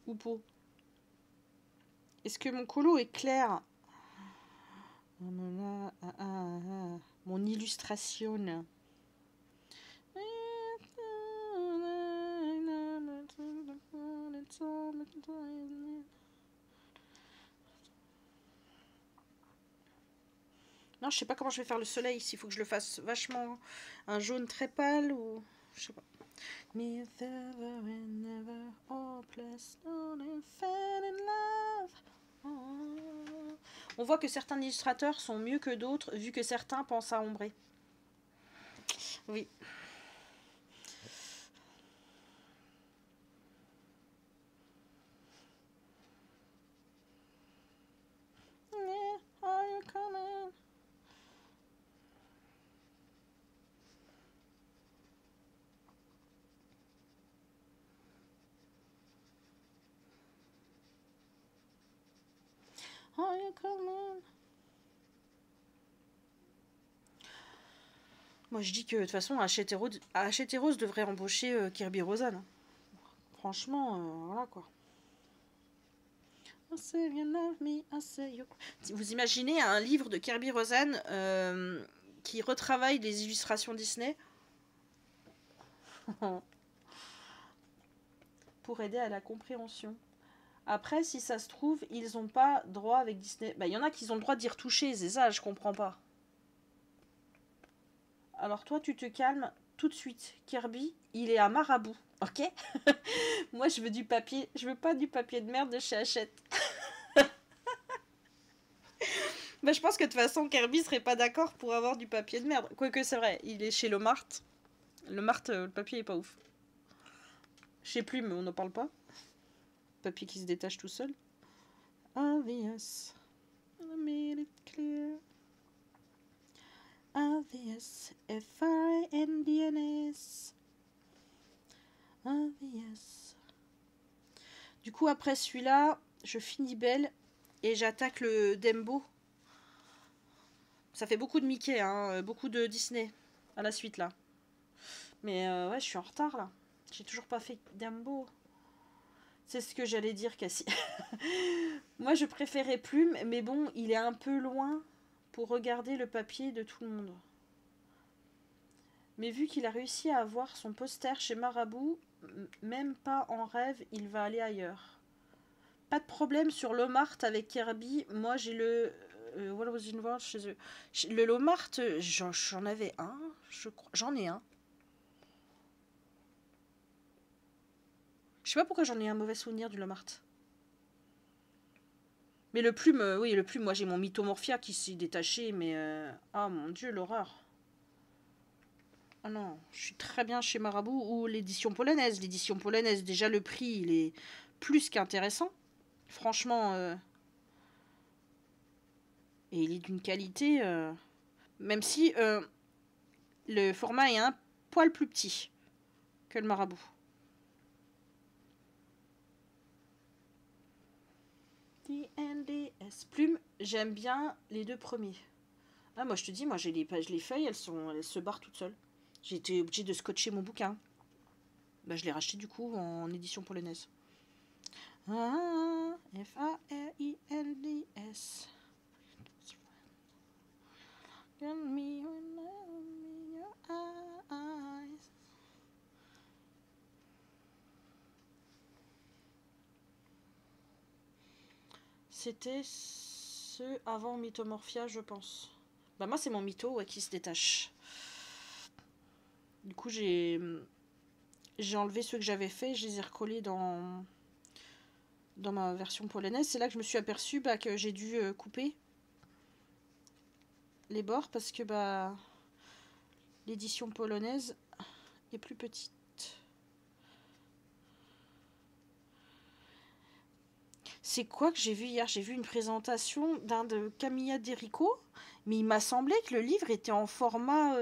Ou pas? Est-ce que mon colo est clair? Mon illustration. Non, je sais pas comment je vais faire le soleil. S'il faut que je le fasse vachement un jaune très pâle ou... Je sais pas. On voit que certains illustrateurs sont mieux que d'autres, vu que certains pensent à ombrer. Oui. Moi, je dis que de toute façon, Hachette devrait embaucher euh, Kirby Rosanne. Franchement, euh, voilà quoi. Vous imaginez un livre de Kirby Rosanne euh, qui retravaille les illustrations Disney pour aider à la compréhension. Après, si ça se trouve, ils n'ont pas droit avec Disney. Bah, il y en a qui ont le droit d'y retoucher, c'est ça, je comprends pas. Alors toi, tu te calmes tout de suite. Kirby, il est à marabout, ok? Moi, je veux du papier. Je veux pas du papier de merde de chez Hachette. bah, je pense que de toute façon, Kirby serait pas d'accord pour avoir du papier de merde. Quoique, c'est vrai, il est chez le Mart. Le Mart, euh, le papier est pas ouf. Je sais plus, mais on n'en parle pas. Papier qui se détache tout seul. Obvious. I made it clear. F-R-I-N-D-N-S. Obvious. Du coup, après celui-là, je finis belle et j'attaque le Dembo. Ça fait beaucoup de Mickey, hein, beaucoup de Disney à la suite là. Mais euh, ouais, je suis en retard là. J'ai toujours pas fait Dumbo. C'est ce que j'allais dire, Cassie. Moi, je préférais Plume, mais bon, il est un peu loin pour regarder le papier de tout le monde. Mais vu qu'il a réussi à avoir son poster chez Marabout, même pas en rêve, il va aller ailleurs. Pas de problème sur Lomart avec Kirby. Moi, j'ai le. Euh, what was involved chez eux? Le Lomart, j'en avais un. J'en ai un. Je sais pas pourquoi j'en ai un mauvais souvenir du Lomart. Mais le plume, euh, oui, le plume, moi j'ai mon mythomorphia qui s'est détaché, mais... Euh, oh mon dieu, l'horreur. Oh non, je suis très bien chez Marabout ou l'édition polonaise. L'édition polonaise, déjà le prix, il est plus qu'intéressant. Franchement... Euh, et il est d'une qualité... Même si le format est un poil plus petit que le Marabout. Plume, j'aime bien les deux premiers. Ah, moi je te dis, moi j'ai les, les feuilles, elles, sont, elles se barrent toutes seules. J'ai été obligée de scotcher mon bouquin. Bah, je l'ai racheté du coup en édition polonaise. Ah, F-A-R-I-N-D-S. C'était ce avant Mythomorphia, je pense. Bah moi c'est mon mytho qui se détache. Du coup j'ai j'ai enlevé ceux que j'avais fait, je les ai recollés dans dans ma version polonaise. C'est là que je me suis aperçu bah, que j'ai dû euh, couper les bords parce que bah l'édition polonaise est plus petite. C'est quoi que j'ai vu hier? J'ai vu une présentation d'un de Camilla Derico, mais il m'a semblé que le livre était en format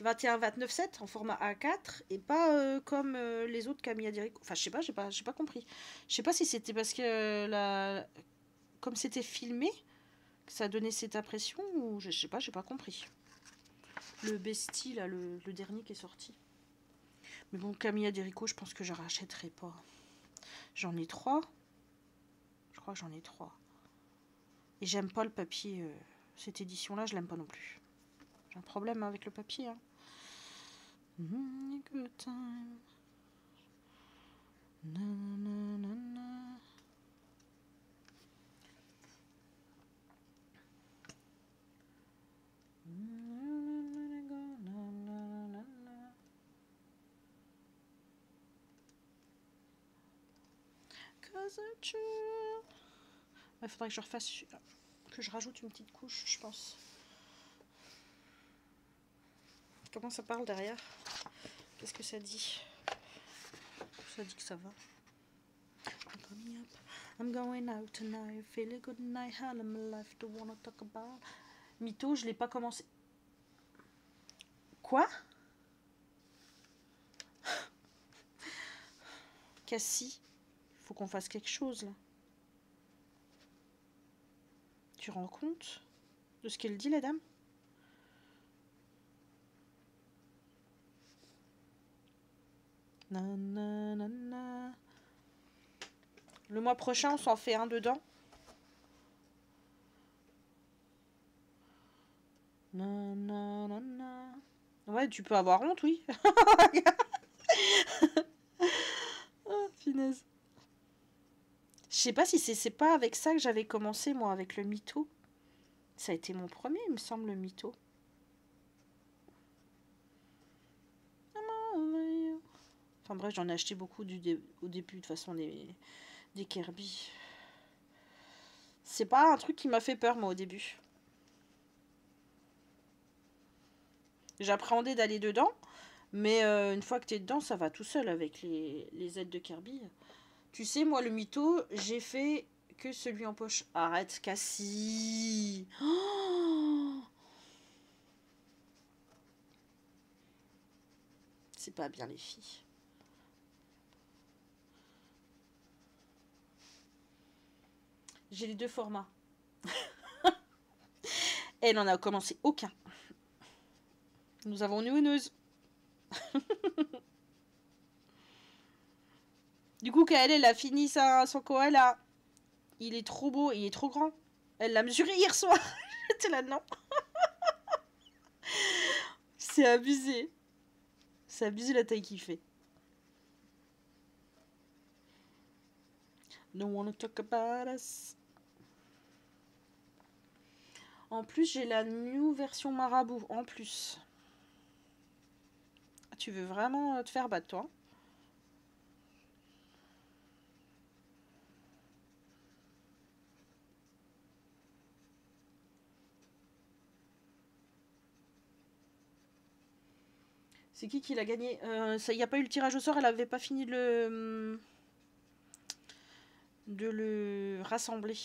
21-29-7, euh, en format A4, et pas euh, comme euh, les autres Camilla Derico. Enfin, je sais pas, j'ai pas, pas compris. Je sais pas si c'était parce que la... comme c'était filmé, que ça donnait cette impression, ou je sais pas, j'ai pas compris. Le bestie, le, dernier qui est sorti. Mais bon, Camilla Derico, je pense que je rachèterai pas. J'en ai trois. J'en ai trois. Et j'aime pas le papier. Euh, cette édition-là, je l'aime pas non plus. J'ai un problème avec le papier. Hein. Time. Il faudrait que je refasse, que je rajoute une petite couche, je pense. Comment ça parle derrière? Qu'est-ce que ça dit? Ça dit que ça va. I'm going out tonight, talk about. Mytho, je l'ai pas commencé. Quoi? Cassie, faut qu'on fasse quelque chose là rends compte de ce qu'elle dit, la dame? Nanana. Le mois prochain, on s'en fait un dedans. Nanana. Ouais, tu peux avoir honte, oui. ah, finesse. Je sais pas si c'est pas avec ça que j'avais commencé, moi, avec le mytho. Ça a été mon premier, il me semble, le mytho. Enfin bref, j'en ai acheté beaucoup au début, de toute façon, des, des Kirby. C'est pas un truc qui m'a fait peur, moi, au début. J'appréhendais d'aller dedans, mais euh, une fois que tu es dedans, ça va tout seul avec les, les aides de Kirby. Tu sais, moi, le mytho, j'ai fait que celui en poche. Arrête, Cassie C'est pas bien, les filles. J'ai les deux formats. Elle n'en a commencé aucun. Nous avons une houneuse. du coup, quand elle, a fini sa, son koala, il est trop beau, il est trop grand. Elle l'a mesuré hier soir. J'étais là, non. C'est abusé. C'est abusé la taille qu'il fait. No wanna talk about us. En plus, j'ai la new version marabout. En plus tu veux vraiment te faire battre, toi C'est qui qui l'a gagné euh, Il n'y a pas eu le tirage au sort, elle avait pas fini de le, de le rassembler.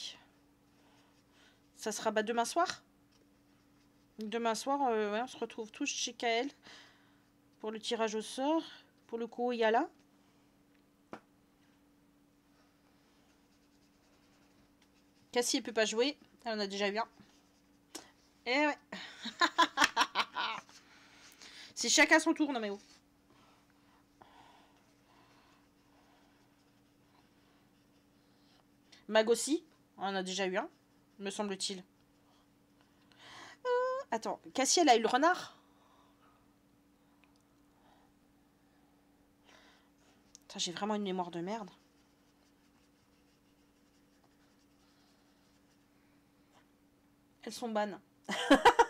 Ça sera bah, demain soir Demain soir, euh, on se retrouve tous chez Kael pour le tirage au sort. Pour le coup, il y a là. Cassie ne peut pas jouer. Elle en a déjà eu un. Eh ouais. C'est chacun son tour, non mais oh. Mag aussi. On en a déjà eu un, me semble-t-il. Euh, attends, Cassie, elle a eu le renard? J'ai vraiment une mémoire de merde. Elles sont bannes.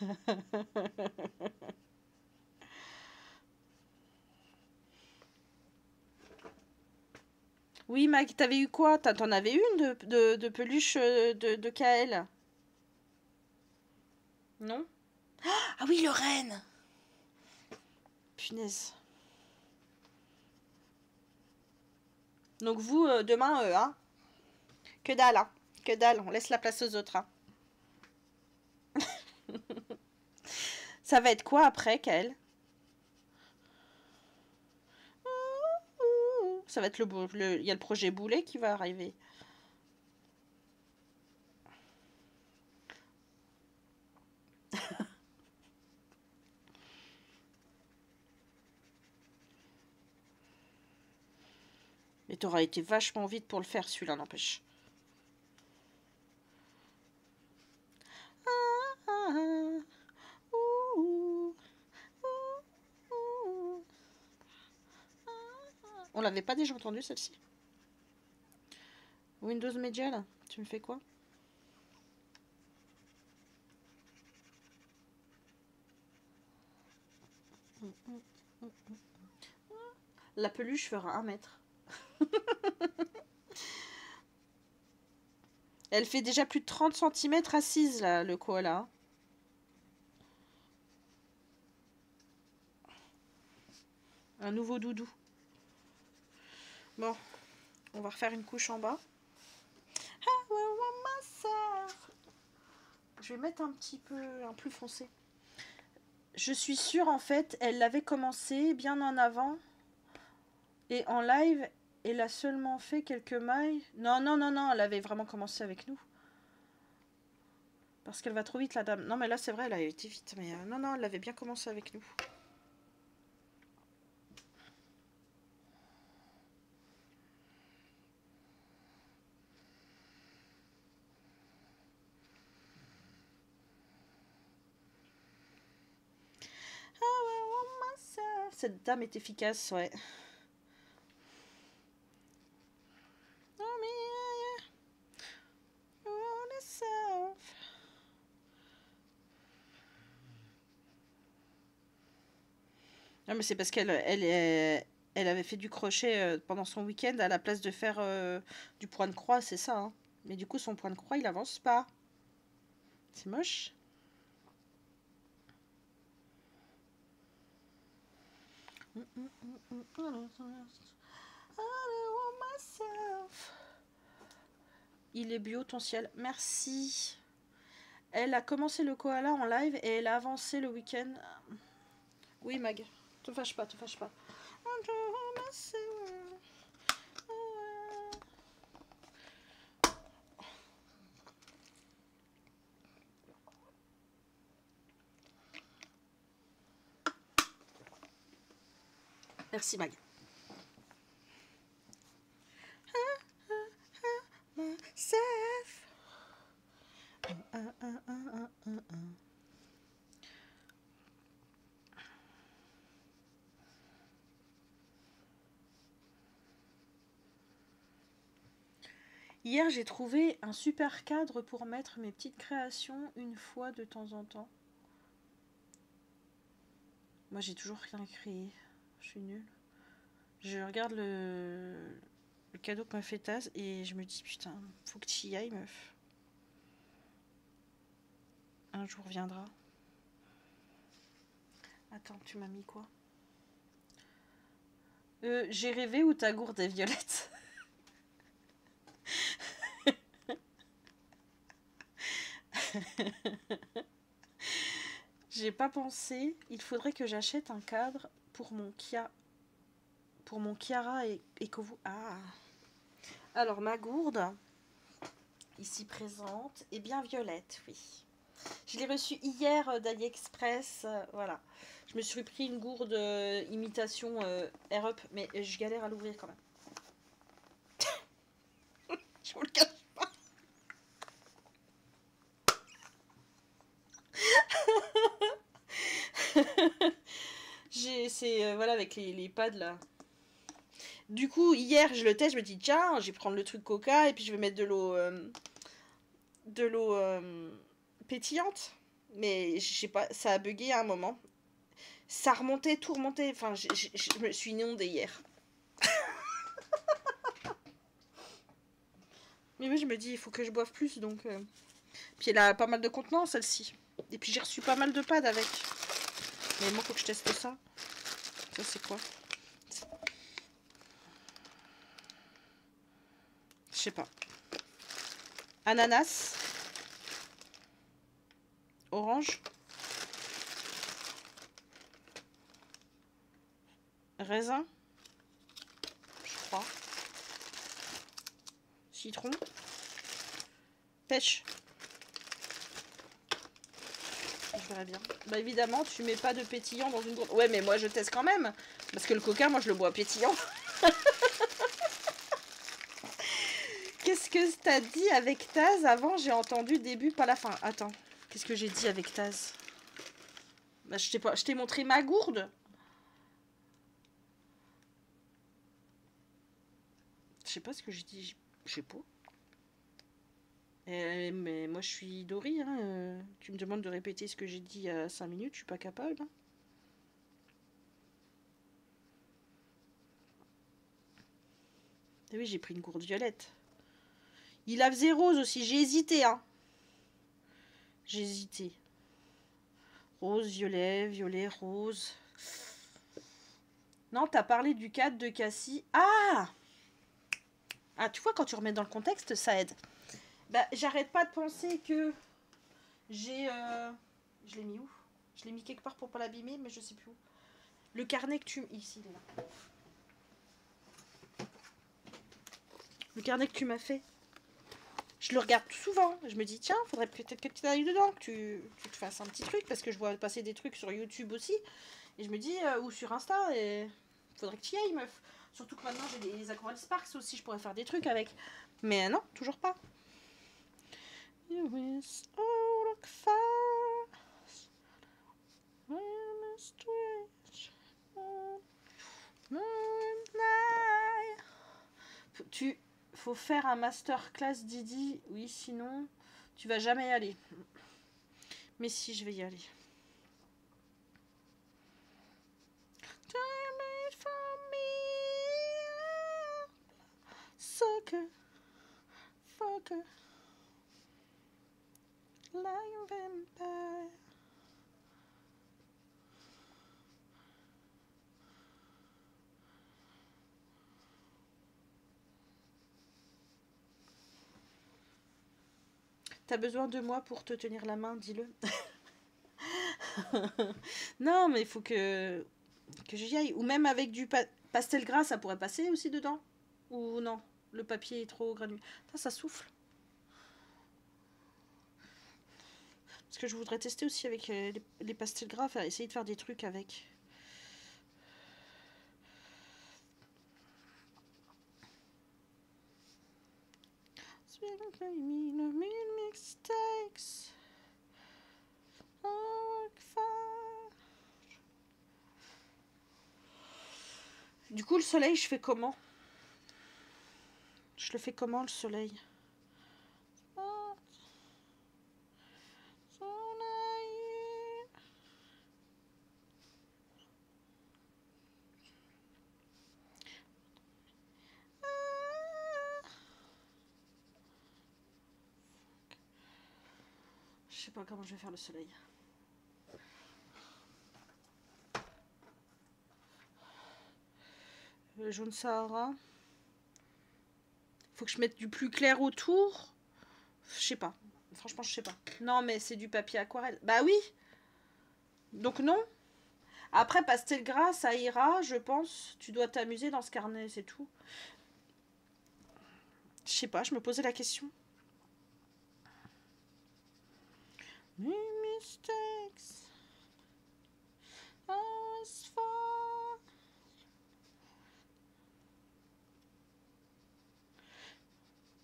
oui, Mag, t'avais eu quoi? T'en avais une de, de, peluche euh, de, de KL Non. Ah oui, le renne. Donc vous, euh, demain, euh, hein? Que dalle, hein? Que dalle, on laisse la place aux autres, hein. Ça va être quoi après, qu'elle? Ça va être le... Il y a le projet Boulet qui va arriver. Et t'auras été vachement vite pour le faire, celui-là, n'empêche. On l'avait pas déjà entendu celle-ci Windows Media là, tu me fais quoi? La peluche fera un mètre. Elle fait déjà plus de 30 cm assise, là, le koala. Un nouveau doudou. Bon, on va refaire une couche en bas. Je vais mettre un petit peu, un plus foncé. Je suis sûre, en fait, elle l'avait commencé bien en avant. Et en live, elle a seulement fait quelques mailles. Non, non, non, non, elle avait vraiment commencé avec nous. Parce qu'elle va trop vite, la dame. Non, mais là, c'est vrai, elle a été vite. Mais euh, non, non, elle avait bien commencé avec nous. Cette dame est efficace, ouais. Non, mais c'est parce qu'elle elle, elle avait fait du crochet euh, pendant son week-end à la place de faire euh, du point de croix, c'est ça. Hein. Mais du coup, son point de croix, il avance pas. C'est moche. Il est bio ton ciel. Merci. Elle a commencé le koala en live et elle a avancé le week-end. Oui, Mag. Te fâche pas, te fâche pas. Merci Mag. Hier, j'ai trouvé un super cadre pour mettre mes petites créations une fois de temps en temps. Moi, j'ai toujours rien créé. Je suis nulle. Je regarde le, cadeau que m'a fait Taz et je me dis putain, faut que tu y ailles, meuf. Un jour viendra. Attends, tu m'as mis quoi? Euh, J'ai rêvé où ta gourde est violette. J'ai pas pensé. Il faudrait que j'achète un cadre pour mon Kia. Pour mon Chiara et, et que vous. Ah Alors, ma gourde, ici présente, est bien violette, oui. Je l'ai reçue hier euh, d'AliExpress. Euh, voilà. Je me suis pris une gourde euh, imitation Air Up, mais je galère à l'ouvrir quand même. je vous le cache J'ai, c'est euh, voilà avec les, pads là. Du coup, hier, je le teste, je me dis tiens, je vais prendre le truc Coca et puis je vais mettre de l'eau euh, de l'eau euh, pétillante. Mais je sais pas, ça a bugué à un moment. Ça remontait, tout remontait. Enfin, je me suis inondée hier. Mais je me dis, il faut que je boive plus, donc... Puis elle a pas mal de contenants, celle-ci. Et puis j'ai reçu pas mal de pads avec. Mais moi, faut que je teste ça. Ça, c'est quoi Je sais pas. Ananas. Orange. Raisin. Je crois. Citron. Pêche. Je verrai bien. Bah évidemment, tu mets pas de pétillant dans une gourde. Ouais, mais moi je teste quand même. Parce que le coca, moi je le bois pétillant. Qu'est-ce que t'as dit avec Taz avant J'ai entendu début, pas la fin. Attends, qu'est-ce que j'ai dit avec Taz? Bah, Je t'ai montré ma gourde. Je sais pas ce que j'ai dit. Je sais pas. Eh, mais moi je suis Dory, hein, euh, tu me demandes de répéter ce que j'ai dit à 5 minutes, je suis pas capable. Hein. Eh oui, j'ai pris une gourde violette. Il a faisait rose aussi, j'ai hésité. Hein. J'ai hésité. Rose, violet, violet, rose. Non, t'as parlé du cadre de Cassie. Ah Ah, tu vois, quand tu remets dans le contexte, ça aide. Bah, j'arrête pas de penser que j'ai... Euh, je l'ai mis où? Je l'ai mis quelque part pour pas l'abîmer, mais je sais plus où. Le carnet que tu... Ici, il est là. Le carnet que tu m'as fait. Je le regarde souvent. Je me dis, tiens, faudrait peut-être que tu ailles dedans, que tu, tu, te fasses un petit truc, parce que je vois passer des trucs sur YouTube aussi. Et je me dis, euh, ou sur Insta, et faudrait que tu y ailles, meuf. Surtout que maintenant j'ai des Aquarelle Sparks aussi, je pourrais faire des trucs avec. Mais non, toujours pas. Tu faut faire un masterclass Didi, oui, sinon tu vas jamais y aller. Mais si, je vais y aller. T'as besoin de moi pour te tenir la main, dis-le. non, mais il faut que, que j'y aille. Ou même avec du pastel gras, ça pourrait passer aussi dedans. Ou non, le papier est trop granuleux. Ça, ça souffle. Parce que je voudrais tester aussi avec euh, les, les pastels gras, essayer de faire des trucs avec. Du coup, le soleil, je fais comment? Je le fais comment, le soleil Je sais pas comment je vais faire le soleil. Le jaune Sahara. Faut que je mette du plus clair autour. Je sais pas. Franchement, je sais pas. Non, mais c'est du papier aquarelle. Bah oui. Donc non. Après, pastel gras, ça ira, je pense. Tu dois t'amuser dans ce carnet, c'est tout. Je sais pas, je me posais la question. Mistakes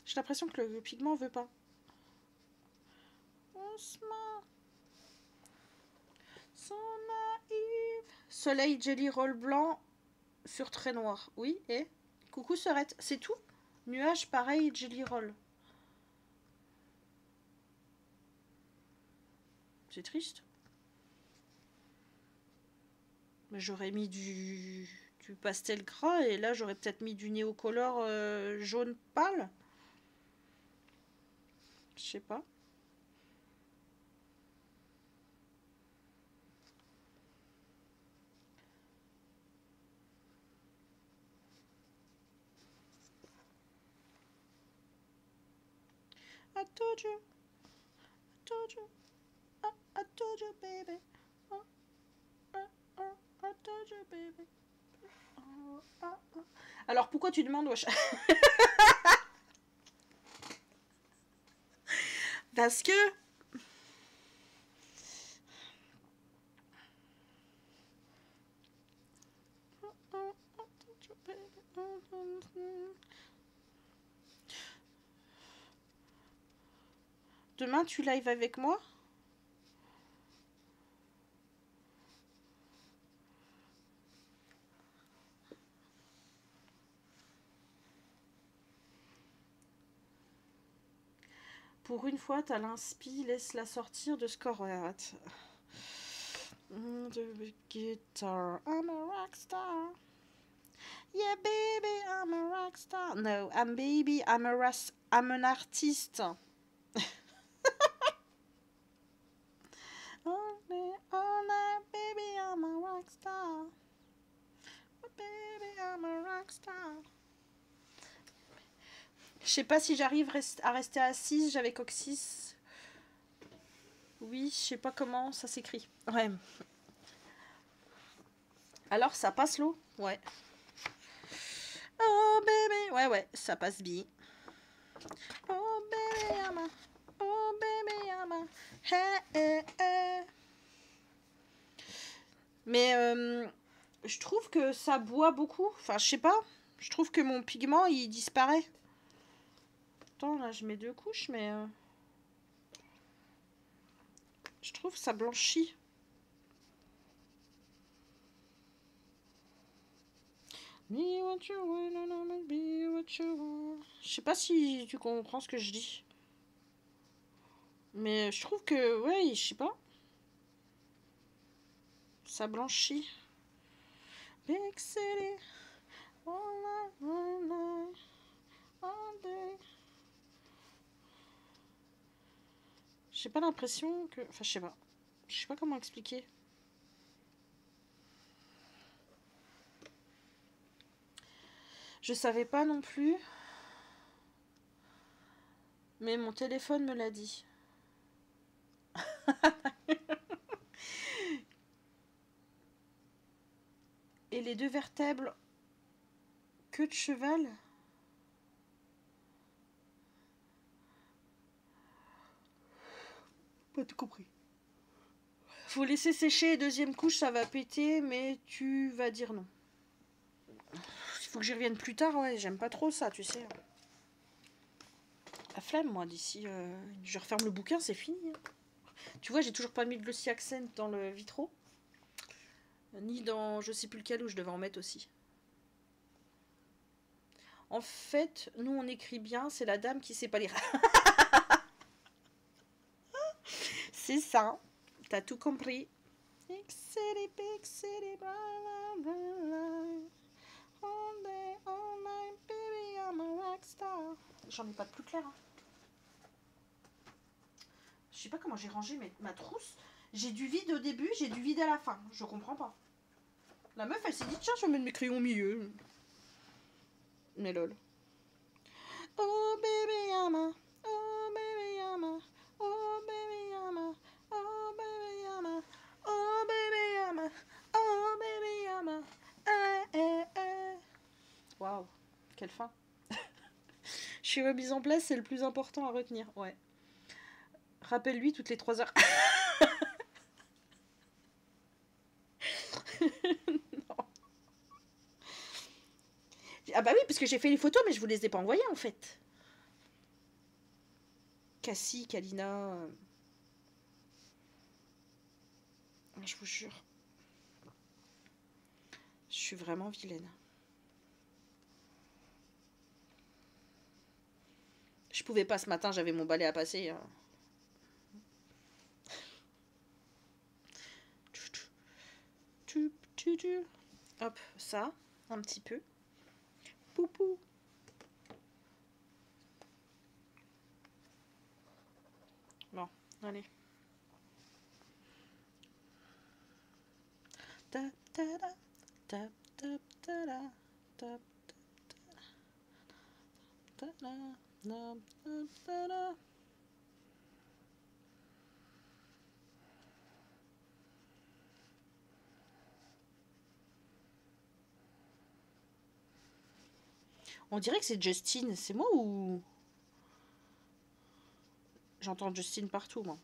J'ai l'impression que le pigment veut pas. Soleil jelly roll blanc sur trait noir. Oui, et? Coucou Serette, c'est tout? Nuage pareil jelly roll. C'est triste. J'aurais mis du, du, pastel gras et là j'aurais peut-être mis du néocolore euh, jaune pâle. Je sais pas. I told you, I told you. Alors pourquoi tu demandes wesh Parce que Demain, tu live avec moi? Pour une fois, t'as l'inspi, laisse-la sortir de arrête. The guitar, I'm a rock star. Yeah, baby, I'm a rock star. No, I'm baby, I'm a ras I'm an artiste. Only all night, baby, I'm a rock star. Baby, I'm a rock star. Je sais pas si j'arrive à rester assise. J'avais coccyx. Oui, je sais pas comment ça s'écrit. Ouais. Alors, ça passe l'eau? Ouais. Oh, bébé. Ouais, ouais, ça passe bien. Oh baby yama. Oh baby yama. Hey, hey, hey. Mais euh, je trouve que ça boit beaucoup. Enfin, je sais pas. Je trouve que mon pigment, il disparaît. Là, je mets deux couches, mais... euh, je trouve ça blanchit. Je sais pas si tu comprends ce que je dis. Mais je trouve que, ouais, je sais pas. Ça blanchit. Big city. J'ai pas l'impression que. Enfin, je sais pas. Je sais pas comment expliquer. Je savais pas non plus. Mais mon téléphone me l'a dit. Et les deux vertèbres, queue de cheval? Tout compris. Faut laisser sécher, deuxième couche, ça va péter, mais tu vas dire non. Il faut que j'y revienne plus tard, ouais, j'aime pas trop ça, tu sais. La flemme, moi, d'ici. euh, je referme le bouquin, c'est fini. hein. Tu vois, j'ai toujours pas mis de glossy accent dans le vitraux. Ni dans je sais plus lequel où je devais en mettre aussi. En fait, nous on écrit bien, c'est la dame qui sait pas lire. c'est ça, t'as tout compris. I'm a. J'en ai pas de plus clair. hein. Je sais pas comment j'ai rangé mes- ma trousse. J'ai du vide au début, j'ai du vide à la fin. Je comprends pas. La meuf, elle s'est dit, tiens, je vais mettre mes crayons au milieu. Mais lol. Oh baby yama, oh baby yama, oh baby yama, oh baby yama, oh baby yama, oh baby yama, eh eh eh. Waouh, quelle fin. Je suis remise en place, c'est le plus important à retenir, ouais. Rappelle-lui toutes les 3 heures. Non. Ah bah oui, parce que j'ai fait les photos, mais je vous les ai pas envoyées en fait. Cassie, Kalina. euh. Je vous jure. Je suis vraiment vilaine. Je pouvais pas ce matin, j'avais mon balai à passer. hein. Hop, ça, un petit peu. Poupou. Bon, allez. On dirait que c'est Justine. C'est moi ou. J'entends Justine partout, moi.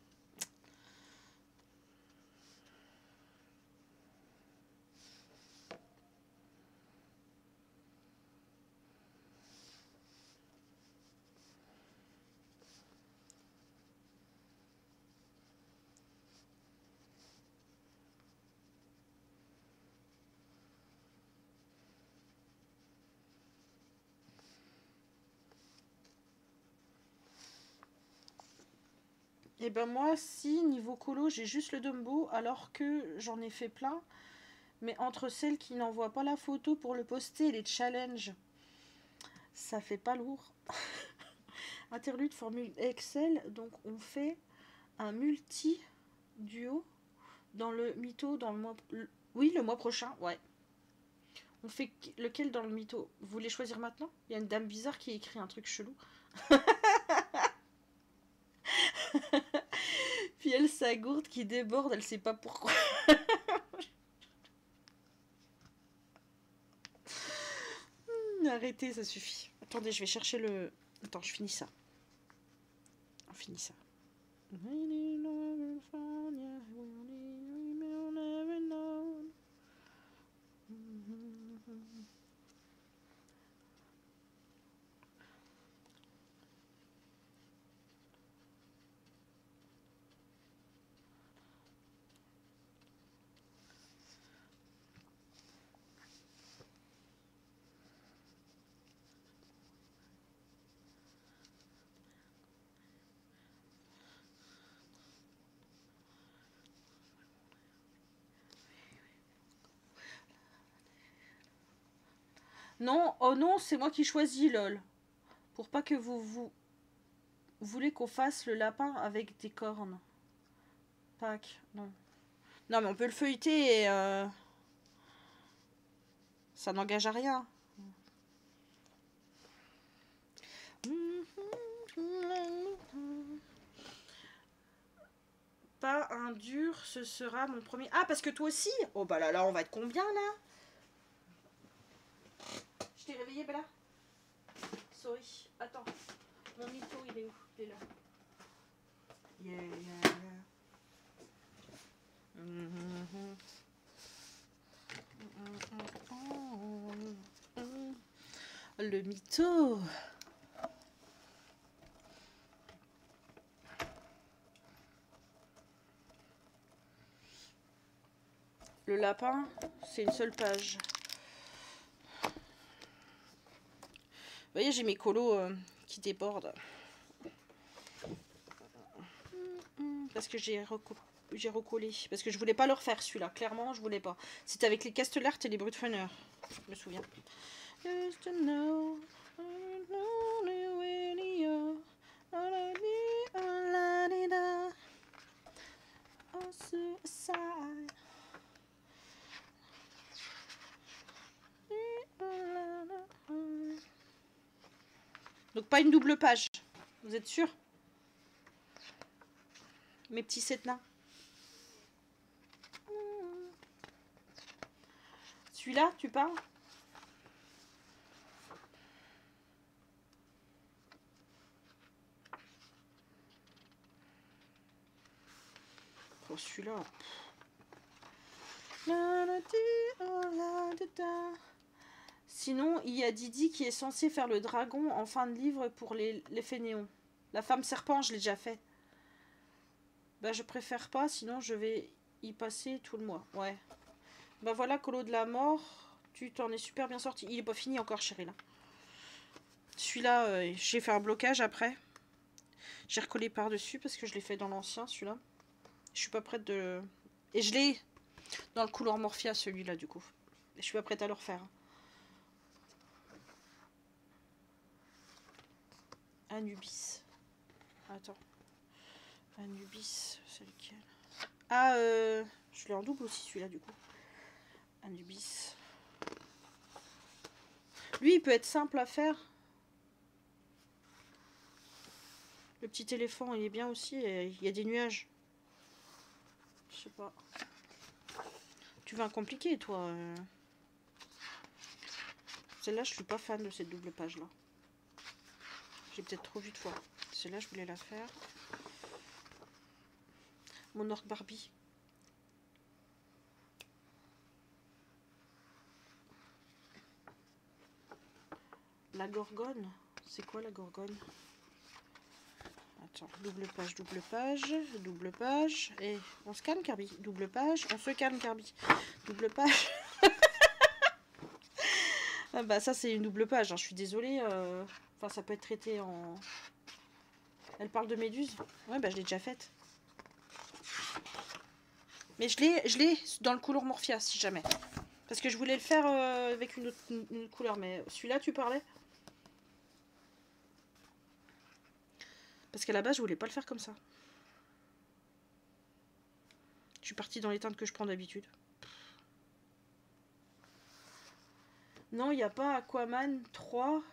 Et ben moi, si, niveau colo, j'ai juste le Dumbo, alors que j'en ai fait plein. Mais entre celles qui n'envoient pas la photo pour le poster et les challenges, ça fait pas lourd. Interlude formule Excel, donc on fait un multi-duo dans le mytho dans le mois... Oui, le mois prochain, ouais. On fait lequel dans le mytho? Vous voulez choisir maintenant? Il y a une dame bizarre qui écrit un truc chelou. Elle, sa gourde qui déborde, elle sait pas pourquoi. Hmm, Arrêtez, ça suffit. Attendez, je vais chercher le, Attends, je finis ça. On finit ça. Non, oh non, c'est moi qui choisis, lol. Pour pas que vous, vous voulez qu'on fasse le lapin avec des cornes. Pac, non. Non, mais on peut le feuilleter et... Euh, ça n'engage à rien. Pas un dur, ce sera mon premier... Ah, parce que toi aussi? Oh bah là, là, on va être combien, là? T'ai réveillé, Bella? Sorry. Attends. Mon mytho, il est où? Il est là. Yeah, yeah, yeah. Le mytho Le lapin, c'est une seule page. Voyez, j'ai mes colos euh, qui débordent. Parce que j'ai recollé. Parce que je voulais pas le refaire celui-là. Clairement, je voulais pas. C'était avec les Castellart et les Brutfunner. Je me souviens. Donc pas une double page. Vous êtes sûr? Mes petits setnas. Celui-là, tu parles? Oh, celui-là. Sinon, il y a Didi qui est censé faire le dragon en fin de livre pour les, les fainéants. La femme serpent, je l'ai déjà fait. Bah, je préfère pas, sinon je vais y passer tout le mois. Ouais. Bah voilà, Colo de la mort. Tu t'en es super bien sorti. Il est pas fini encore, chérie, là. Celui-là, euh, j'ai fait un blocage après. J'ai recollé par-dessus parce que je l'ai fait dans l'ancien, celui-là. Je suis pas prête de... Et je l'ai dans le couloir Morphia, celui-là, du coup. Je suis pas prête à le refaire. Anubis. Attends. Anubis, c'est lequel? Ah, euh, je l'ai en double aussi celui-là du coup. Anubis. Lui, il peut être simple à faire. Le petit éléphant, il est bien aussi. il y a des nuages. Je sais pas. Tu veux un compliqué, toi? Celle-là, je suis pas fan de cette double page-là. J'ai peut-être trop vu de fois. Celle-là, je voulais la faire. Mon orque Barbie. La gorgone. C'est quoi la gorgone? Attends, double page, double page, double page. Et on se calme, Kirby. Double page, on se calme, Kirby. Double page. ah bah ça, c'est une double page. Hein. Je suis désolée. Euh... Enfin, ça peut être traité en... Elle parle de méduse Ouais, bah je l'ai déjà faite. Mais je l'ai dans le couleur Morphia, si jamais. Parce que je voulais le faire euh, avec une autre couleur. Mais celui-là, tu parlais Parce qu'à la base, je voulais pas le faire comme ça. Je suis partie dans les teintes que je prends d'habitude. Non, il n'y a pas Aquaman 3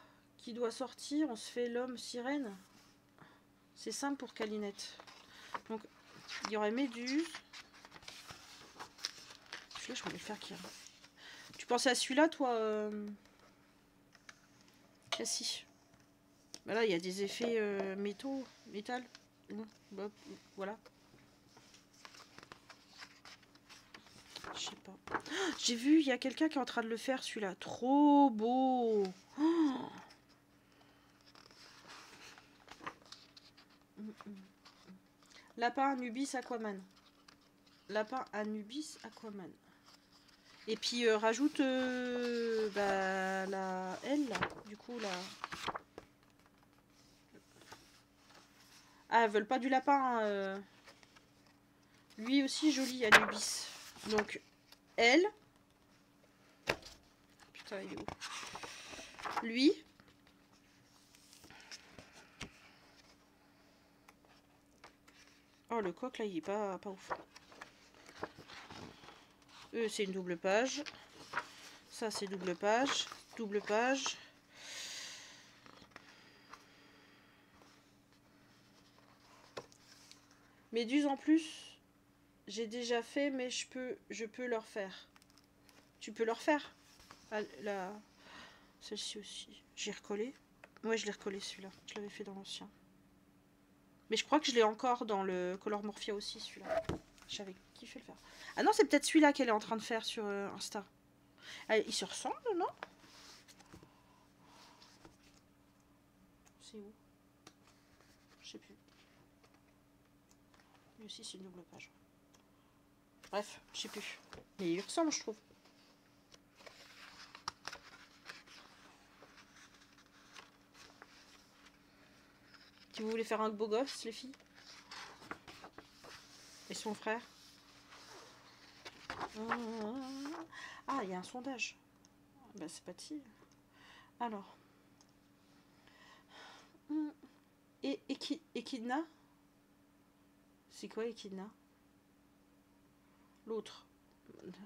qui doit sortir, on se fait l'homme sirène. C'est simple pour Calinette. Donc, il y aurait Méduse. Celui-là, je voulais le faire qui Tu pensais à celui-là, toi euh... Cassie? Bah là, il y a des effets euh, métaux, métal. Bah, voilà. Je sais pas. J'ai vu, il y a quelqu'un qui est en train de le faire, celui-là. Trop beau. Oh Lapin Anubis Aquaman. Lapin Anubis Aquaman. Et puis euh, rajoute euh, bah, la L, là, du coup, là. Ah, elles veulent pas du lapin. Euh. Lui aussi joli, Anubis. Donc, elle. Putain, il est où? Lui. Oh, le coq, là, il est pas, pas ouf. Eux, c'est une double page. Ça, c'est double page. Double page. Méduse en plus, j'ai déjà fait, mais je peux, je peux leur faire. Tu peux leur faire ah, la... Celle-ci aussi. J'ai recollé. Ouais, je l'ai recollé celui-là. Je l'avais fait dans l'ancien. Mais je crois que je l'ai encore dans le Color Morphia aussi, celui-là. J'avais kiffé le faire. Ah non, c'est peut-être celui-là qu'elle est en train de faire sur euh, Insta. Ah, il se ressemble, non? C'est où? Je sais plus. Lui aussi, c'est une double page. Bref, je sais plus. Mais il ressemble, je trouve. Vous voulez faire un beau gosse, les filles? Et son frère? Ah, il y a un sondage. Bah, c'est pas ti. Alors. Et Echidna? C'est quoi Echidna? L'autre.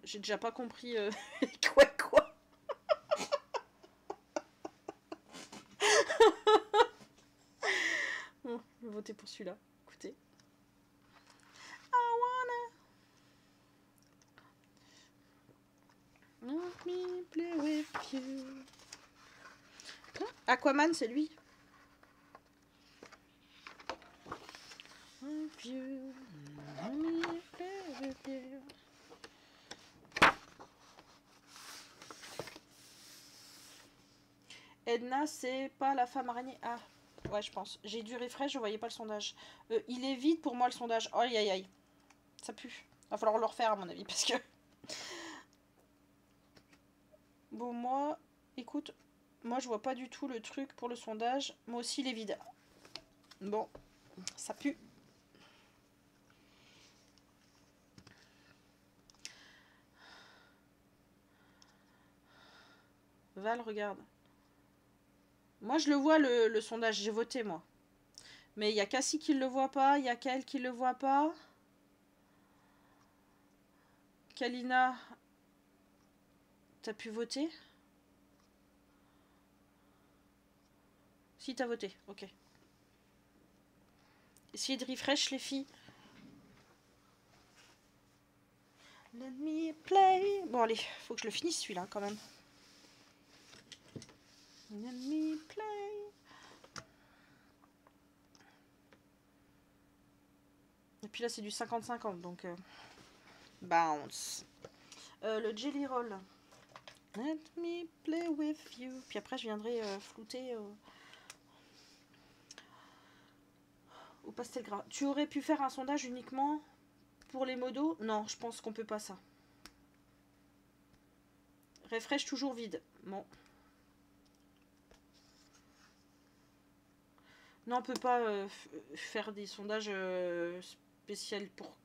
J'ai déjà pas compris euh, quoi quoi? bon, je voter pour celui-là. Écoutez. Aquaman, c'est lui. Edna, c'est pas la femme araignée. Ah, ouais, je pense. J'ai dû refresh, je voyais pas le sondage. Euh, il est vide pour moi le sondage. Aïe aïe aïe. Ça pue. Va falloir le refaire à mon avis parce que. Bon, moi, écoute, moi je vois pas du tout le truc pour le sondage. Moi aussi, il est vide. Bon, ça pue. Val, regarde. Moi, je le vois, le, sondage. J'ai voté, moi. Mais il y a Cassie qui ne le voit pas. Il y a Kael qui ne le voit pas. Kalina, t'as pu voter? Si, t'as voté. Ok. Essayez de refresh, les filles. Let me play. Bon, allez, faut que je le finisse, celui-là, quand même. Let me play. Et puis là, c'est du 50-50, donc euh, bounce. Euh, le jelly roll. Let me play with you. Puis après, je viendrai euh, flouter au pastel gras. Tu aurais pu faire un sondage uniquement pour les modos? Non, je pense qu'on peut pas ça. Refresh toujours vide. Bon. Non, on peut pas euh, faire des sondages euh, spéciaux pour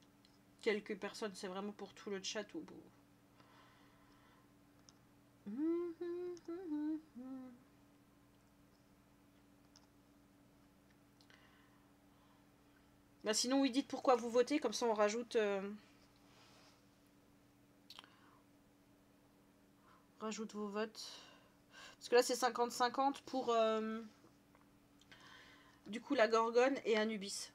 quelques personnes. C'est vraiment pour tout le chat ou Bah sinon, oui, dites pourquoi vous votez, comme ça on rajoute... Euh, rajoute vos votes. Parce que là, c'est 50-50 pour... Du coup, la Gorgone et Anubis.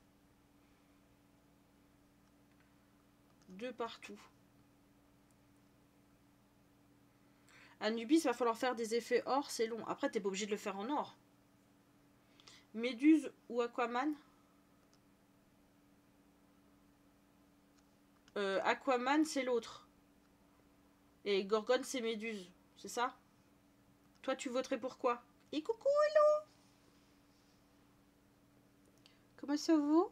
Deux partout. Anubis, va falloir faire des effets or, c'est long. Après, t'es pas obligé de le faire en or. Méduse ou Aquaman? Euh, Aquaman, c'est l'autre. Et Gorgone, c'est Méduse. C'est ça? Toi, tu voterais pour quoi? Et coucou, hello Comment ça va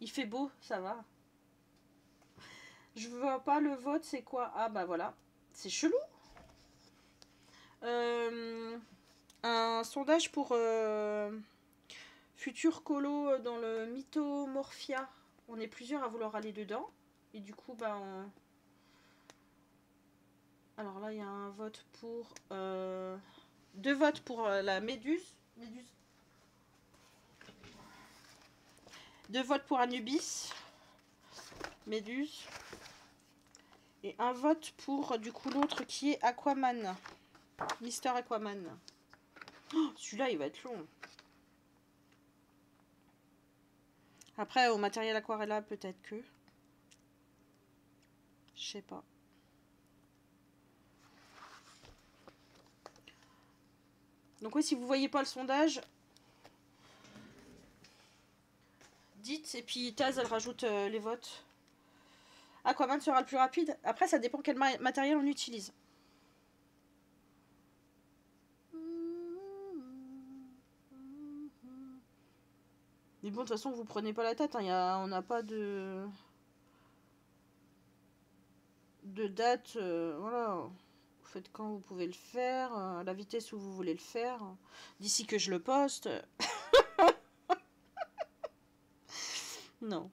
Il fait beau, ça va. Je vois pas le vote, c'est quoi? Ah bah voilà. C'est chelou. Euh, un sondage pour euh, futur colo dans le Mythomorphia. On est plusieurs à vouloir aller dedans. Et du coup, bah. Alors là, il y a un vote pour... Euh, deux votes pour euh, la. Méduse. Deux votes pour Anubis. Méduse. Et un vote pour, du coup, l'autre qui est Aquaman. Mister Aquaman. Oh, Celui-là, il va être long. Après, au matériel aquarella, peut-être que. Je sais pas. Donc oui, si vous voyez pas le sondage, dites et puis Taz elle rajoute euh, les votes. Aquaman sera le plus rapide. Après, ça dépend quel ma matériel on utilise. Mais bon, de toute façon, vous prenez pas la tête. Hein. Y a, on n'a pas de date. euh, voilà. Vous faites quand vous pouvez le faire, euh, la vitesse où vous voulez le faire. D'ici que je le poste. Non.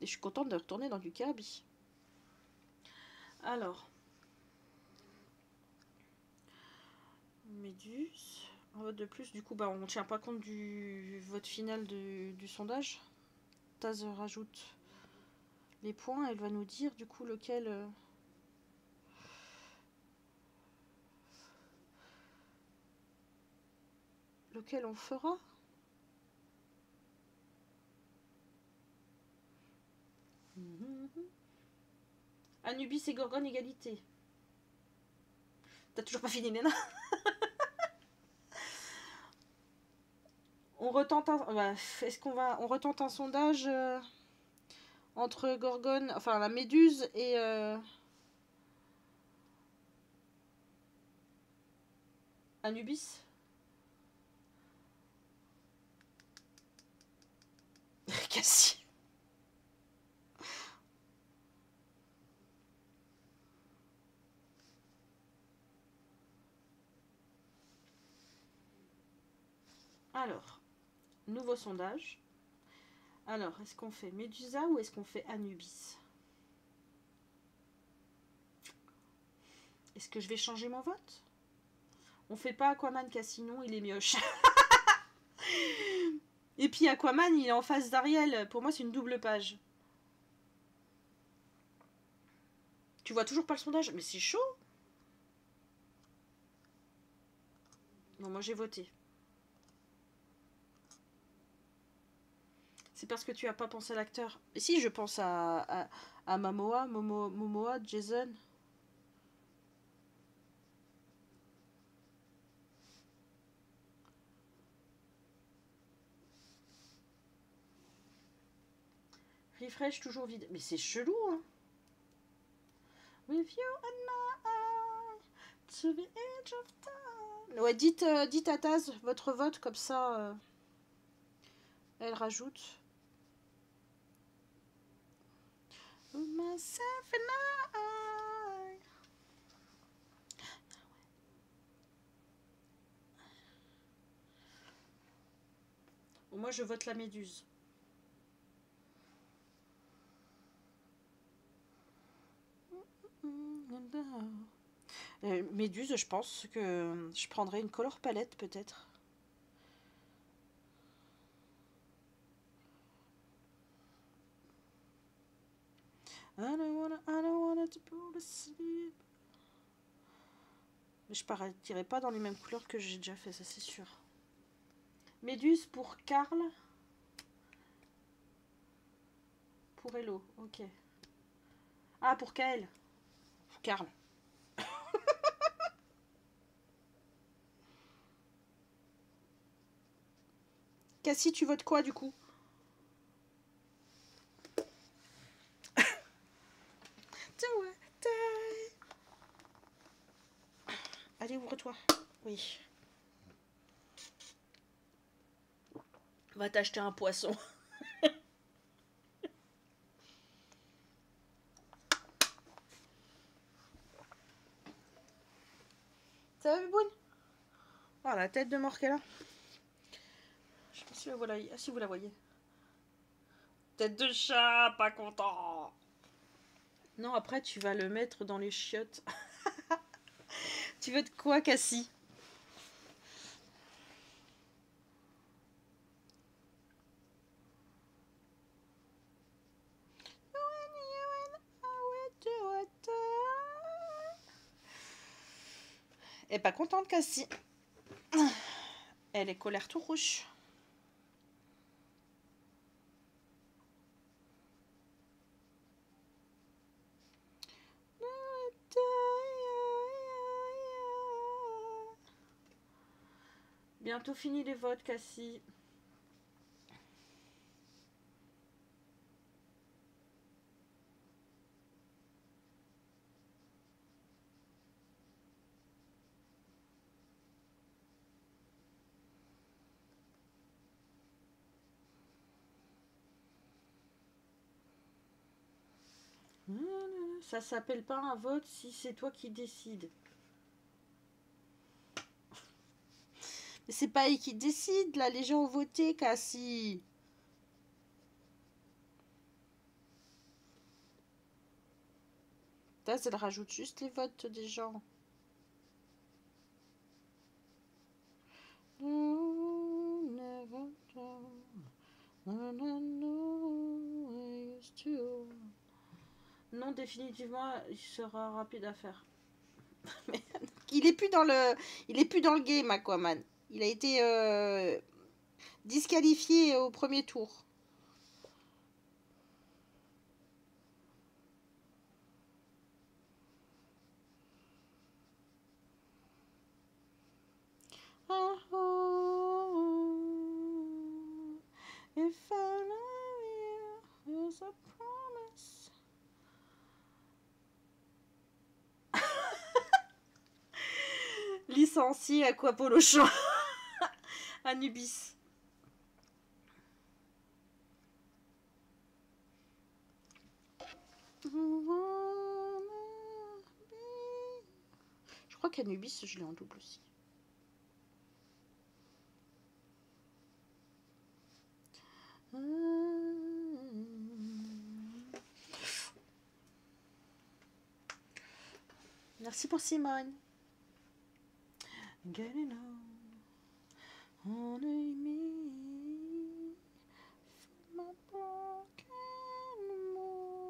Et je suis contente de retourner dans du Kirby. Alors. Méduse. Un vote de plus. Du coup, bah, on ne tient pas compte du vote final du sondage. Taz rajoute les points. Elle va nous dire du coup lequel. Lequel on fera? Anubis et Gorgone égalité. T'as toujours pas fini, Néna On retente un... bah, Est-ce qu'on va... On retente un sondage euh, entre Gorgone... Enfin, la Méduse et... euh, Anubis? Alors, nouveau sondage. Alors, est-ce qu'on fait Médusa ou est-ce qu'on fait Anubis? Est-ce que je vais changer mon vote? On fait pas Aquaman car sinon il est mioche. Et puis Aquaman, il est en face d'Ariel. Pour moi, c'est une double page. Tu vois toujours pas le sondage Mais c'est chaud Non, moi j'ai voté. C'est parce que tu as pas pensé à l'acteur. Si, je pense à, à, à Mamoa, Momo, Momoa, Jason. Refresh toujours vide. Mais c'est chelou, hein. With you and my eye to the edge of time. Ouais, dites, euh, dites à Taz votre vote, comme ça, euh, elle rajoute. Myself and Moi, je vote la méduse. Euh, Méduse, je pense que je prendrais une color palette peut-être. I don't wanna. Mais je partirai pas dans les mêmes couleurs que j'ai déjà fait, ça c'est sûr. Méduse pour Karl. Pour Hello, ok. Ah, pour Kael. Carl. Cassie, tu votes quoi du coup? Allez, ouvre-toi. Oui. Va t'acheter un poisson. Ça va, Biboune Oh, la tête de mort qu'elle a. Je sais pas si, la voilà... ah, si vous la voyez. Tête de chat, pas content. Non, après, tu vas le mettre dans les chiottes. tu veux de quoi, Cassie Elle est pas contente, Cassie. Elle est colère tout rouge. Bientôt fini les votes, Cassie. Ça s'appelle pas un vote si c'est toi qui décides. C'est pas elle qui décide, là, les gens ont voté, Cassie. Ça, elle rajoute juste les votes des gens. Non, définitivement, il sera rapide à faire. il est plus dans le, il est plus dans le game, Aquaman. Il a été euh, disqualifié au premier tour. Oh, oh, if I love you, a promise. Licencié Aquapolo Show. Anubis. Je crois qu'Anubis, je l'ai en double aussi. Merci pour Simone. Getting me broken mind.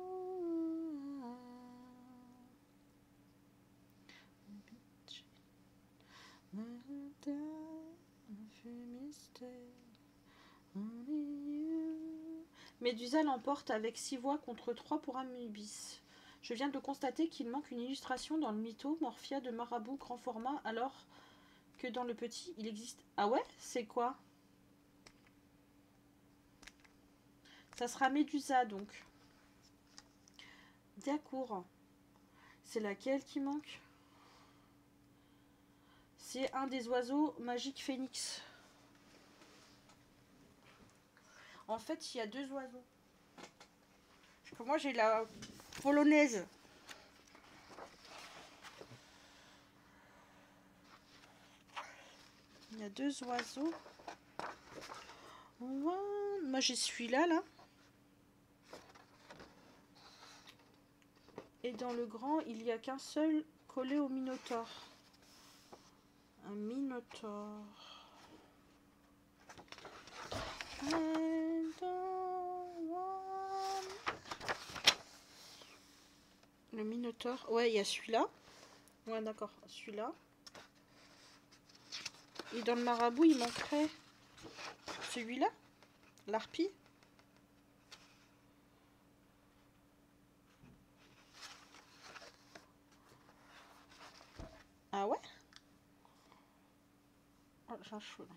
Médusa l'emporte avec 6 voix contre 3 pour Amubis. Je viens de constater qu'il manque une illustration dans le mytho Morphia de Marabout grand format alors dans le petit, il existe... Ah ouais? C'est quoi? Ça sera Médusa, donc. D'accord. C'est laquelle qui manque? C'est un des oiseaux magiques phénix. En fait, il y a deux oiseaux. Moi, j'ai la polonaise. Il y a deux oiseaux. Moi, j'ai celui-là, là. Et dans le grand, il n'y a qu'un seul collé au Minotaure. Un Minotaure. Le Minotaure. Ouais, il y a celui-là. Ouais, d'accord. Celui-là. Et dans le marabout, il manquerait celui-là, l'arpie. Ah ouais? Oh, j'ai un chaud là.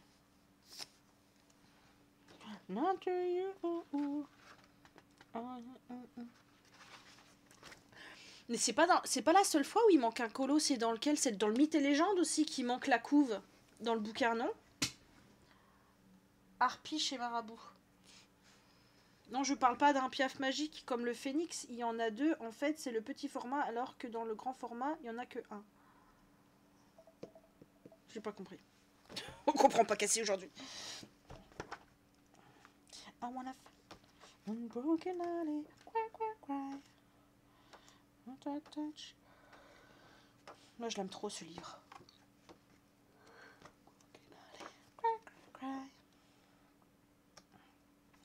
Mais c'est pas, dans... pas la seule fois où il manque un colo, c'est dans lequel C'est dans le mythe et légende aussi qu'il manque la couve dans le bouquin, non? Harpie chez Marabout. Non, je parle pas d'un piaf magique comme le phénix, il y en a deux. En fait, c'est le petit format, alors que dans le grand format, il y en a que un. J'ai pas compris. On comprend pas Cassie aujourd'hui. I wanna alley, cry, cry, cry. Moi, je l'aime trop ce livre. Ah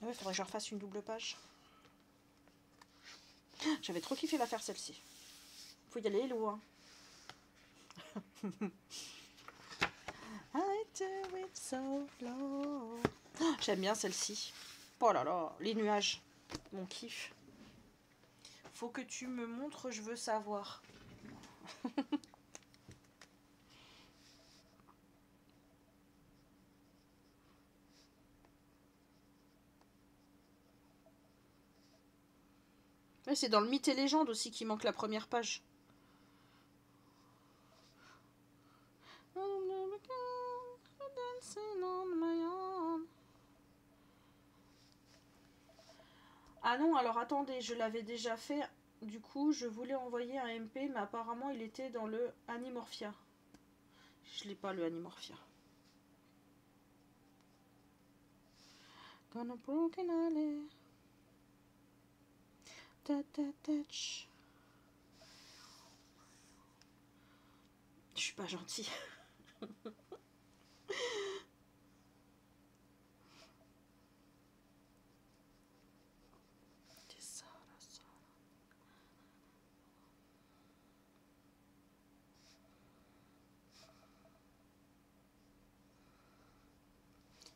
ouais, faudrait que je refasse une double page. J'avais trop kiffé la faire celle-ci. Faut y aller loin. J'aime bien celle-ci. Oh là là, les nuages. Mon kiff. Faut que tu me montres, je veux savoir. c'est dans le mythe et légende aussi qui manque la première page. Ah non, alors attendez, je l'avais déjà fait. Du coup, je voulais envoyer un MP, mais apparemment, il était dans le Animorphia. Je l'ai pas, le Animorphia. Broken. Je suis pas gentille.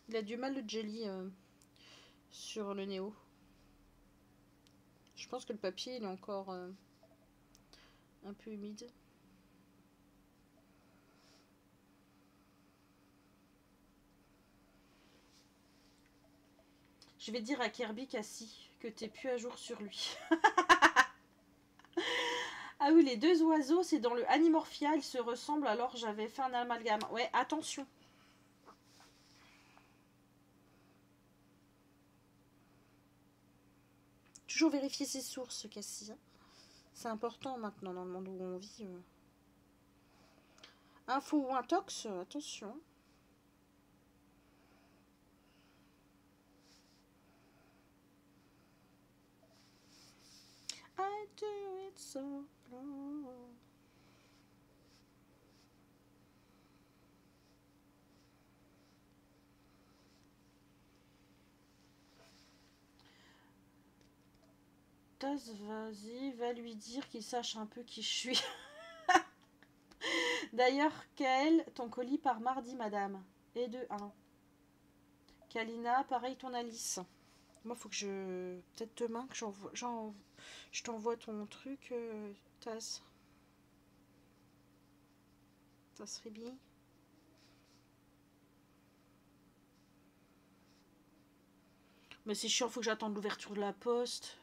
Il a du mal le jelly euh, sur le néo. Je pense que le papier il est encore euh, un peu humide. Je vais dire à Kirby Cassie que t'es plus à jour sur lui. ah oui, les deux oiseaux, c'est dans le Animorphia, ils se ressemblent, alors j'avais fait un amalgame. Ouais, attention. Toujours vérifier ses sources, Cassie. Hein. C'est important maintenant dans le monde où on vit. Euh. Info ou intox, attention. It so vas-y, va lui dire qu'il sache un peu qui je suis. D'ailleurs, Kael, ton colis par mardi, madame. Et de 1. Kalina, pareil ton Alice. Moi, faut que je. Peut-être demain que. Je t'envoie ton truc, euh, Tasse. Tasse Ribi. Mais c'est chiant, faut que j'attende l'ouverture de la poste.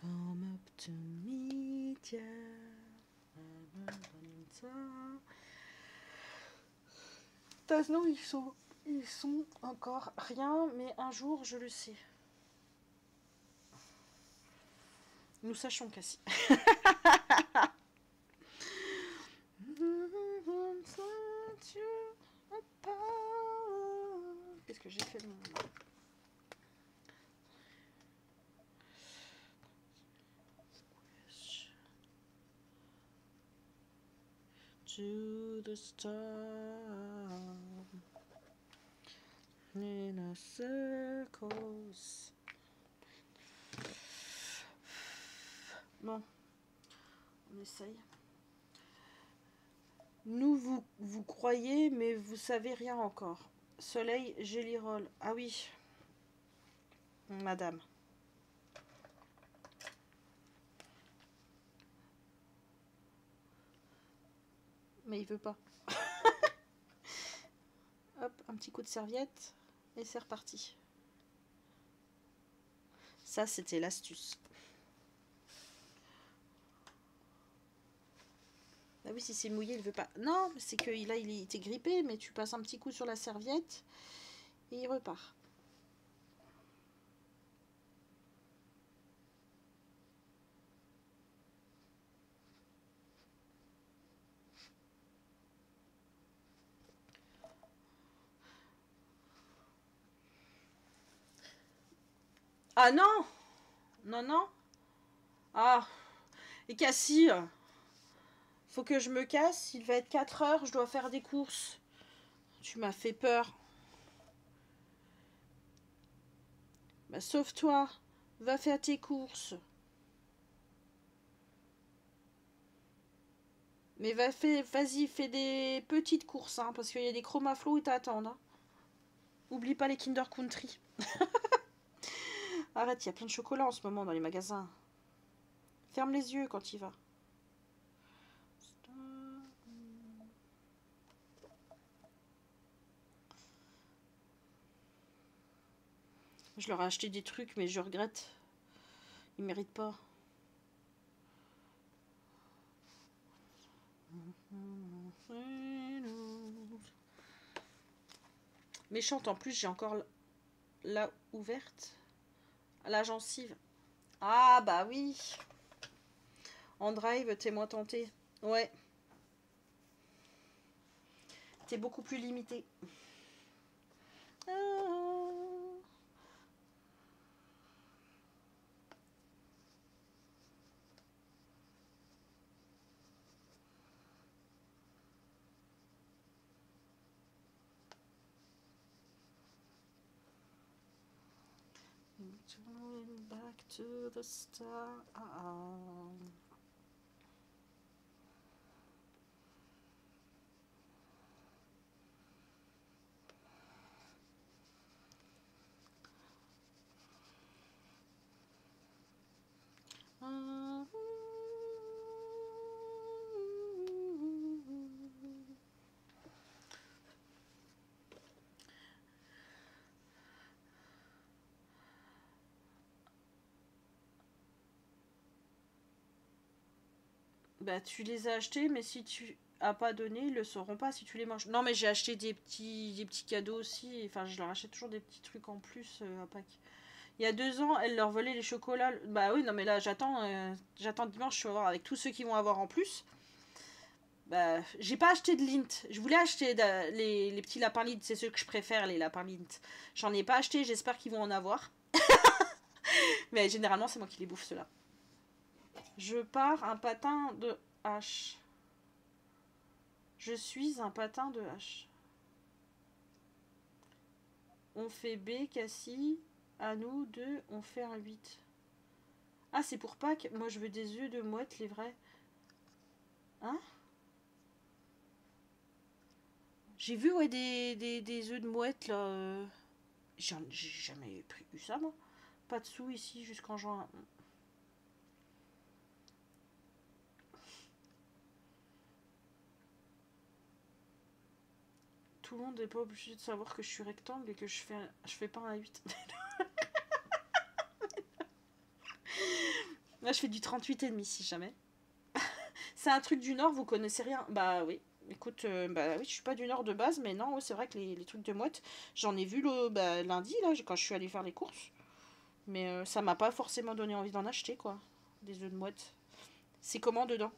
Come up to meet ils sont, ils sont encore rien, mais un jour, je le sais. Nous sachons Cassie. Qu'est-ce que j'ai fait de mon... to the on essaye. Nous vous, vous croyez, mais vous savez rien encore. Soleil Gélirol. Ah oui, madame. Mais il veut pas. Hop, un petit coup de serviette et c'est reparti. Ça, c'était l'astuce. Ah oui, si c'est mouillé, il veut pas. Non, c'est que là, il était grippé, mais tu passes un petit coup sur la serviette et il repart. Ah non Non, non Ah Et Cassie Faut que je me casse, il va être 4 heures, je dois faire des courses. Tu m'as fait peur. Bah sauve-toi, va faire tes courses. Mais va vas-y, fais des petites courses, hein, parce qu'il y a des chromaflows qui t'attendent. Hein. Oublie pas les Kinder Country. Arrête, il y a plein de chocolat en ce moment dans les magasins. Ferme les yeux quand il va. Je leur ai acheté des trucs, mais je regrette. Ils méritent pas. Méchante en plus, j'ai encore la ouverte. La gencive. Ah bah oui. En drive, t'es moins tenté. Ouais. T'es beaucoup plus limité. Ah. Back to the start. Um, Bah, tu les as achetés, mais si tu as pas donné, ils le sauront pas si tu les manges. Non, mais j'ai acheté des petits, des petits cadeaux aussi. Enfin, je leur achète toujours des petits trucs en plus euh, à Pâques. Il y a deux ans, elle leur volait les chocolats. Bah oui, non, mais là, j'attends euh, j'attends dimanche, je vais voir avec tous ceux qui vont avoir en plus. Bah, j'ai pas acheté de lint. Je voulais acheter les, les, petits lapins lint, c'est ceux que je préfère, les lapins lint. J'en ai pas acheté, j'espère qu'ils vont en avoir. mais généralement, c'est moi qui les bouffe, ceux-là. Je pars un patin de H. Je suis un patin de H. On fait B, Cassie. À nous deux, on fait un 8. Ah, c'est pour Pâques Moi, je veux des œufs de mouette, les vrais. Hein? J'ai vu, ouais, des, des, œufs de mouette, là. J'ai jamais eu ça, moi. Pas de sous ici jusqu'en juin. Tout le monde n'est pas obligé de savoir que je suis rectangle et que je fais, je fais pas un 8. Là, je fais du 38 et demi si jamais. c'est un truc du Nord, vous connaissez rien Bah oui. Écoute, euh, bah oui, je suis pas du Nord de base, mais non, c'est vrai que les, trucs de mouette, j'en ai vu le bah, lundi, là, quand je suis allée faire les courses. Mais euh, ça m'a pas forcément donné envie d'en acheter, quoi. Des œufs de mouette. C'est comment dedans?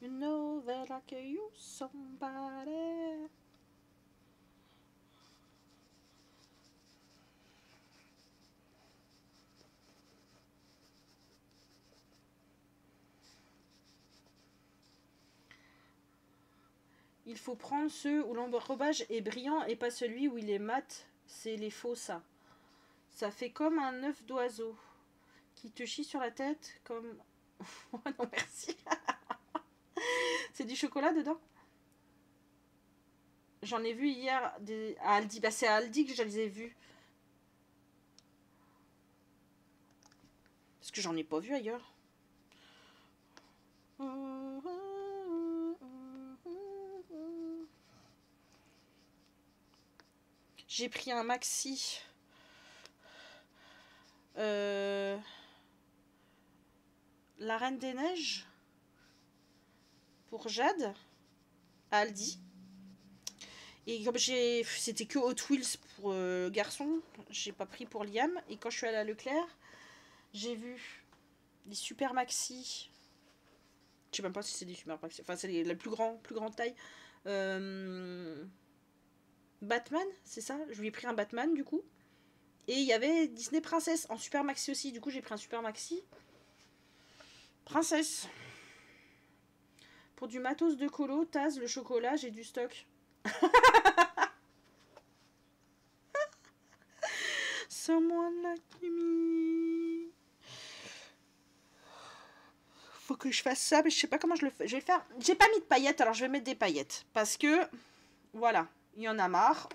You know that I can use somebody. Il faut prendre ceux où l'enrobage est brillant et pas celui où il est mat. C'est les faux, ça. Ça fait comme un œuf d'oiseau qui te chie sur la tête comme... oh non, merci. C'est du chocolat dedans? J'en ai vu hier des... à Aldi. Bah, c'est à Aldi que je les ai vus. Parce que j'en ai pas vu ailleurs. J'ai pris un maxi. Euh, la Reine des Neiges. Pour Jade. À Aldi. Et comme j'ai. C'était que Hot Wheels pour euh, garçon. J'ai pas pris pour Liam. Et quand je suis allée à Leclerc, j'ai vu des super maxi. Je sais même pas si c'est des super maxi. Enfin, c'est la plus grande, plus grande taille. Euh, Batman, c'est ça? Je lui ai pris un Batman du coup. Et il y avait Disney Princesse en super maxi aussi. Du coup, j'ai pris un super maxi. Princesse. Pour du matos de colo, Taz, le chocolat, j'ai du stock. Someone like me. Faut que je fasse ça, mais je sais pas comment je le fais. Je vais faire. J'ai pas mis de paillettes, alors je vais mettre des paillettes. Parce que, voilà, il y en a marre.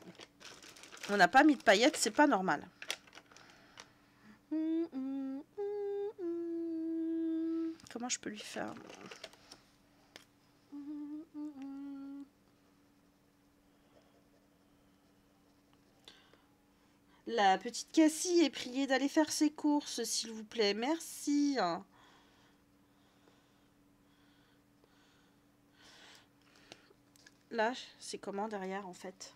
On n'a pas mis de paillettes, c'est pas normal. Comment je peux lui faire? La petite Cassie est priée d'aller faire ses courses, s'il vous plaît. Merci. Là, c'est comment derrière, en fait?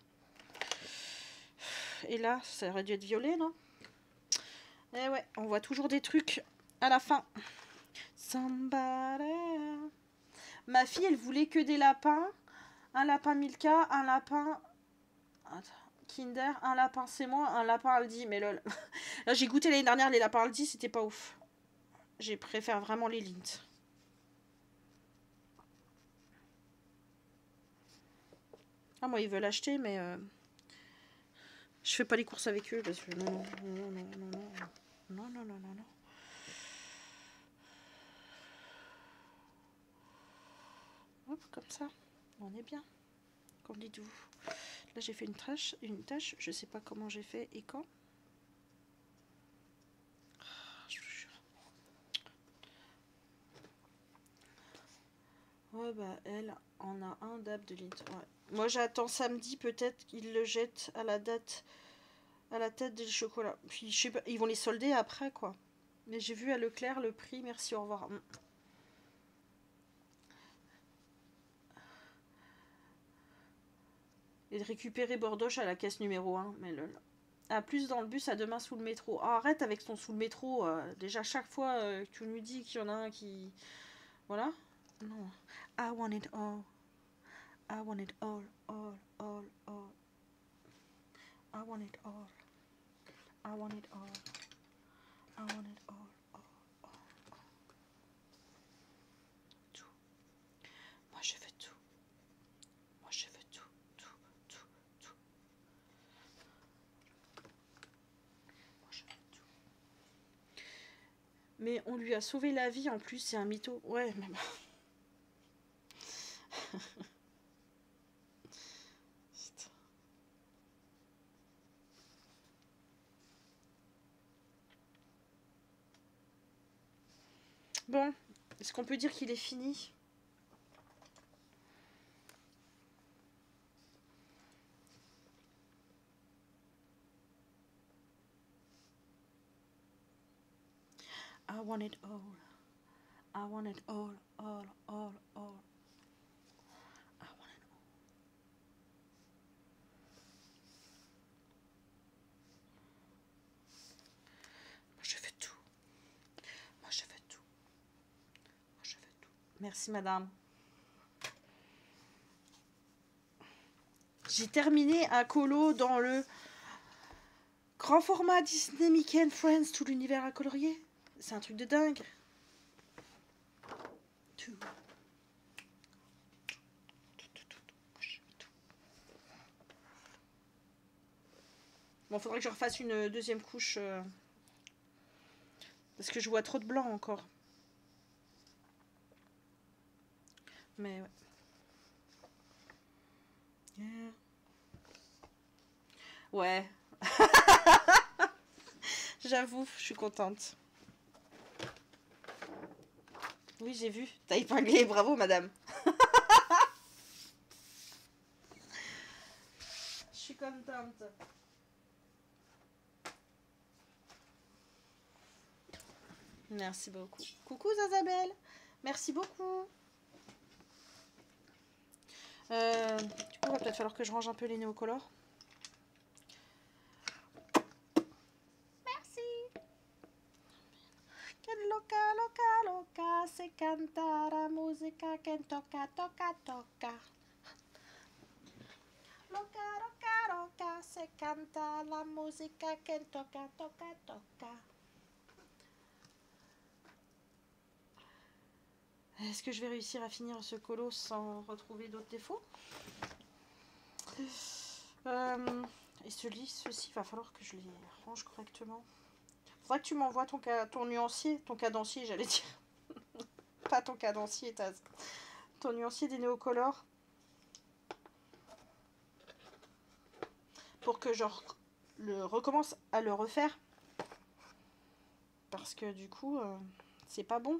Et là, ça aurait dû être violet, non? Eh ouais, on voit toujours des trucs à la fin. Ma fille, elle voulait que des lapins. Un lapin Milka, un lapin... Kinder, un lapin c'est moi, un lapin Aldi, mais lol. Là j'ai goûté l'année dernière les lapins Aldi, c'était pas ouf. J'ai préfère vraiment les Lint. Ah moi ils veulent acheter mais euh, je fais pas les courses avec eux parce que non non non non non non non non non non Hop comme ça, on est bien. Qu'en dites-vous Là, j'ai fait une tâche, une tâche. Je sais pas comment j'ai fait et quand. Ah. Ouais, bah, elle en a un d'ab de litre. Moi, j'attends samedi, peut-être qu'ils le jettent à la date, à la tête des chocolats. Puis, je sais pas, ils vont les solder après, quoi. Mais j'ai vu à Leclerc le prix. Merci, au revoir. Mm. et de récupérer Bordoche à la caisse numéro 1. Mais le... À plus dans le bus, à demain sous le métro. Oh, arrête avec ton sous le métro. Euh, déjà, chaque fois euh, que tu nous dis qu'il y en a un qui... Voilà. Non. I want it all. I want it all, all, all, all. I want it all. I want it all. I want it all. Mais on lui a sauvé la vie en plus, c'est un mytho. Ouais, mais... bon, est-ce qu'on peut dire qu'il est fini? I want it all. I want it all, all, all, all. I want it all. Moi, je fais tout. Moi, je fais tout. Moi, je fais tout. Merci, madame. J'ai terminé un colo dans le grand format Disney Mickey and Friends, tout l'univers à colorier. C'est un truc de dingue. Bon, faudrait que je refasse une deuxième couche. Euh, parce que je vois trop de blanc encore. Mais ouais. Ouais. J'avoue, je suis contente. Oui, j'ai vu. T'as épinglé, bravo madame. Je suis contente. Merci beaucoup. Coucou Zazabelle. Merci beaucoup. Euh, du coup, il va peut-être falloir que je range un peu les néocolores. Merci. Que loca, loca, loca, se canta la musica que toca, toca, toca. Loca, loca, loca, se canta la musica que toca, toca, toca. Est-ce que je vais réussir à finir ce colo sans retrouver d'autres défauts euh, Et ce lit, ceci, va falloir que je les range correctement. Faudra que tu m'envoies ton, ton nuancier, ton cadencier, j'allais dire. Pas ton cadencier, Taz. Ton nuancier des néocolores. Pour que je recommence à le refaire. Parce que du coup, euh, c'est pas bon.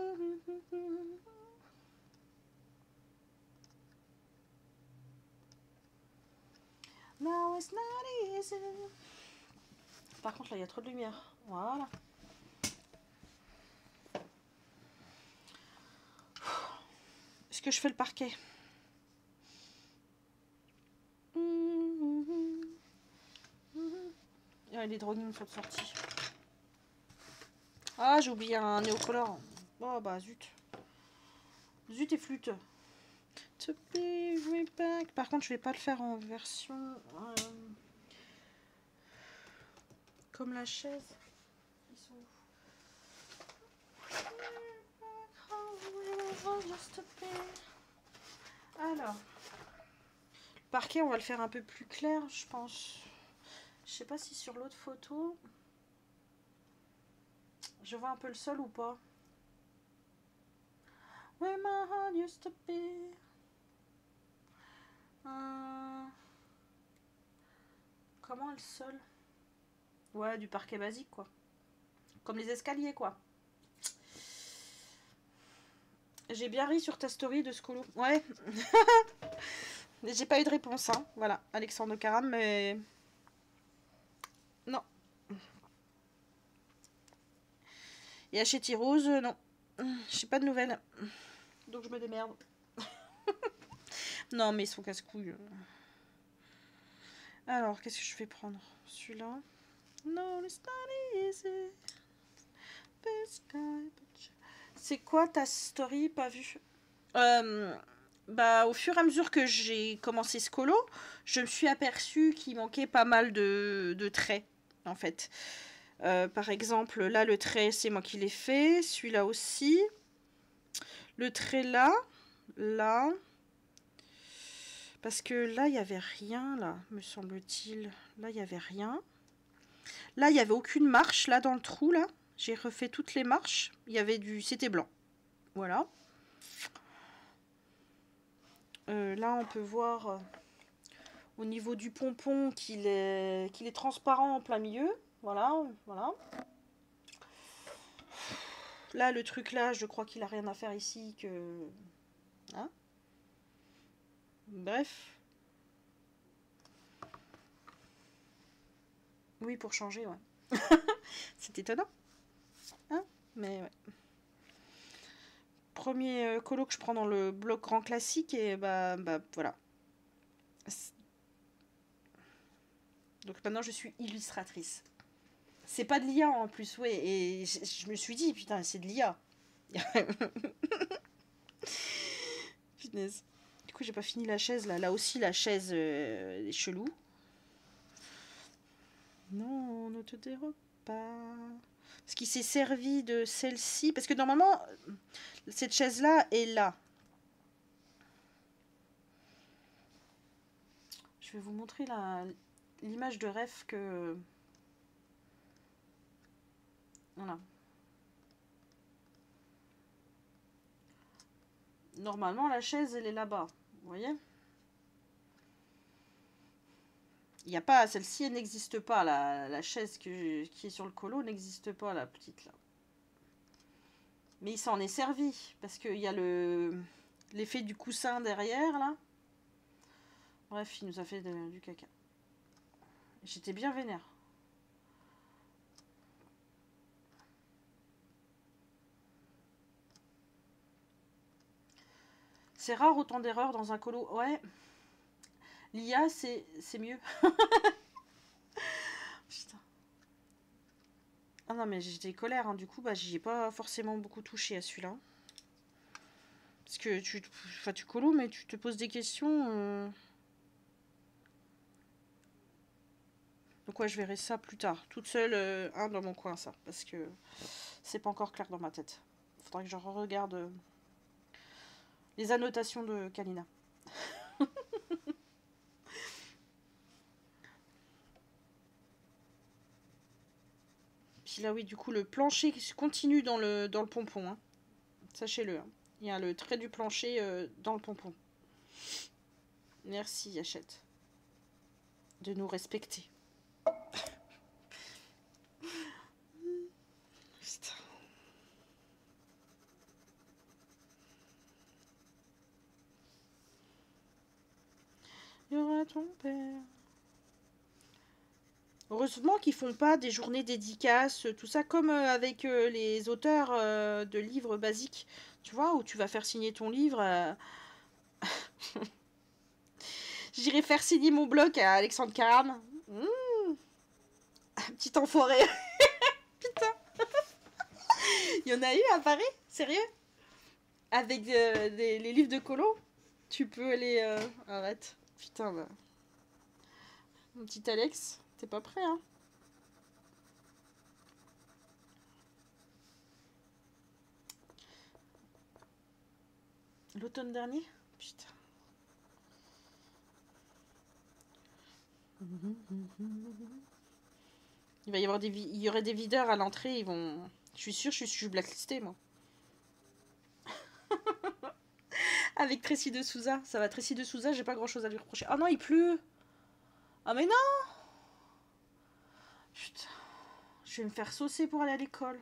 Now it's not easy. Par contre, là, il y a trop de lumière. Voilà. Est-ce que je fais le parquet? Ah, Les drogues sont sortis. Ah, j'ai oublié un néocolore. Oh bah zut. Zut et flûte. To be back. Par contre, je vais pas le faire en version euh, comme la chaise. Ils sont Alors, le parquet, on va le faire un peu plus clair, je pense. Je sais pas si sur l'autre photo, je vois un peu le sol ou pas. Where my heart used to. Euh, comment le sol? Ouais, du parquet basique, quoi. Comme les escaliers, quoi. J'ai bien ri sur ta story de Scolo. Ouais. J'ai pas eu de réponse, hein. Voilà, Alexandre Caram, mais... Non. Et chez Rose, non. J'ai pas de nouvelles. Donc je me démerde. non, mais ils sont casse-couilles. Alors, qu'est-ce que je vais prendre? Celui-là? Non, C'est quoi ta story? Pas vu. Euh, bah, au fur et à mesure que j'ai commencé ce colo, je me suis aperçue qu'il manquait pas mal de, de traits, en fait. Euh, par exemple, là, le trait, c'est moi qui l'ai fait. Celui-là aussi. Le trait là, là. Parce que là, il n'y avait rien, là, me semble-t-il. Là, il n'y avait rien. Là, il n'y avait aucune marche, là, dans le trou, là. J'ai refait toutes les marches. Il y avait du... C'était blanc. Voilà. Euh, là, on peut voir euh, au niveau du pompon qu'il est, qu'il est transparent en plein milieu. Voilà, voilà. Là, le truc là, je crois qu'il a rien à faire ici que... Hein? Bref. Oui, pour changer, ouais. C'est étonnant. Hein? Mais ouais. Premier euh, colo que je prends dans le bloc grand classique et bah, bah voilà. Donc maintenant je suis illustratrice. C'est pas de l'IA en plus, ouais. Et je, me suis dit, putain, c'est de l'IA. Du coup, j'ai pas fini la chaise là. Là aussi, la chaise euh, est chelou. Non, ne te dérobe pas. Parce qu'il s'est servi de celle-ci. Parce que normalement, cette chaise-là est là. Je vais vous montrer l'image de rêve que... Voilà. Normalement, la chaise, elle est là-bas. Vous voyez Il n'y a pas... Celle-ci, elle n'existe pas. La, la chaise qui est sur le colo n'existe pas, la petite, là. Mais il s'en est servi. Parce qu'il y a le l'effet du coussin derrière, là. Bref, il nous a fait du caca. J'étais bien vénère. C'est rare autant d'erreurs dans un colo. Ouais. L'IA, c'est mieux. Putain. Ah non, mais j'étais colère. Hein. Du coup, bah, j'y ai pas forcément beaucoup touché à celui-là. Parce que tu, enfin, tu colo, mais tu te poses des questions. Euh. Donc ouais, je verrai ça plus tard. Toute seule, euh, un dans mon coin, ça. Parce que c'est pas encore clair dans ma tête. Faudra que je regarde euh, les annotations de Kalina. Puis là, oui, du coup, le plancher continue dans le, dans le pompon. Hein. Sachez-le. Hein. Il y a le trait du plancher euh, dans le pompon. Merci, Hachette. De nous respecter. Heureusement qu'ils font pas des journées dédicaces, tout ça, comme euh, avec euh, les auteurs euh, de livres basiques, tu vois, où tu vas faire signer ton livre. J'irai faire signer mon bloc à Alexandre Caram. Mmh. Petit enfoiré. Putain. Il y en a eu à Paris Sérieux? Avec les livres de colo? Tu peux aller... Arrête. Putain. Mon petit Alex, t'es pas prêt, hein L'automne dernier Putain. Il va y avoir des il y aurait des videurs à l'entrée, ils vont je suis sûre, je suis, je suis blacklisté moi. avec Tracy de Souza. Ça va, Tracy de Souza, j'ai pas grand chose à lui reprocher. Ah non, il pleut Ah mais non Putain. Je vais me faire saucer pour aller à l'école.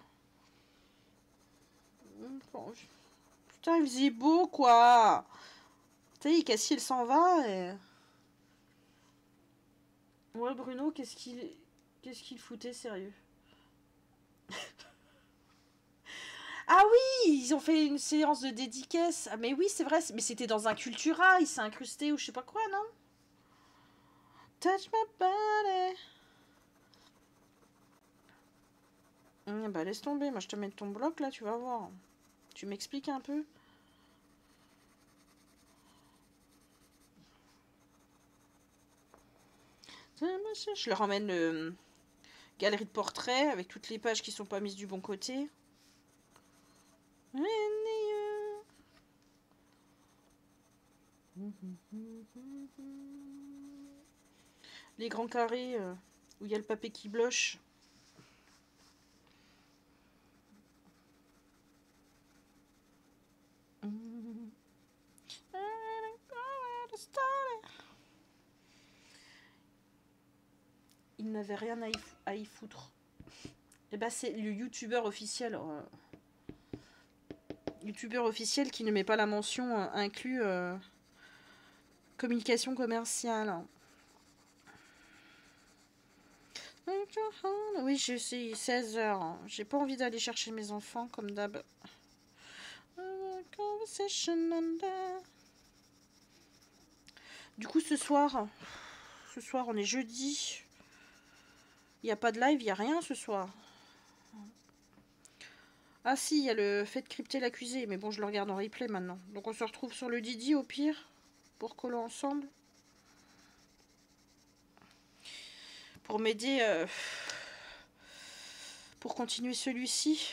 Putain, il faisait beau, quoi. Tu sais, Cassie, il s'en va et... Ouais, Bruno, qu'est-ce qu'il... Qu'est-ce qu'il foutait, sérieux? Ah oui, ils ont fait une séance de dédicace. Ah mais oui, c'est vrai, mais c'était dans un Cultura, il s'est incrusté ou je sais pas quoi, non? Touch my body. Hum, bah laisse tomber, moi je te mets ton bloc là, tu vas voir. Tu m'expliques un peu Je leur emmène le galerie de portraits avec toutes les pages qui sont pas mises du bon côté. Les grands carrés euh, où il y a le papier qui bloche. Il n'avait rien à y, foutre. Et eh bah ben, c'est le youtubeur officiel. Euh, youtubeur officiel qui ne met pas la mention euh, inclus euh, communication commerciale. Oui, je suis 16h. J'ai pas envie d'aller chercher mes enfants comme d'hab. Du coup, ce soir, ce soir, on est jeudi. Il n'y a pas de live, il n'y a rien ce soir. Ah si, il y a le fait de crypter l'accusé, mais bon, je le regarde en replay maintenant. Donc on se retrouve sur le Didi au pire, pour coller ensemble. pour m'aider euh, pour continuer celui-ci.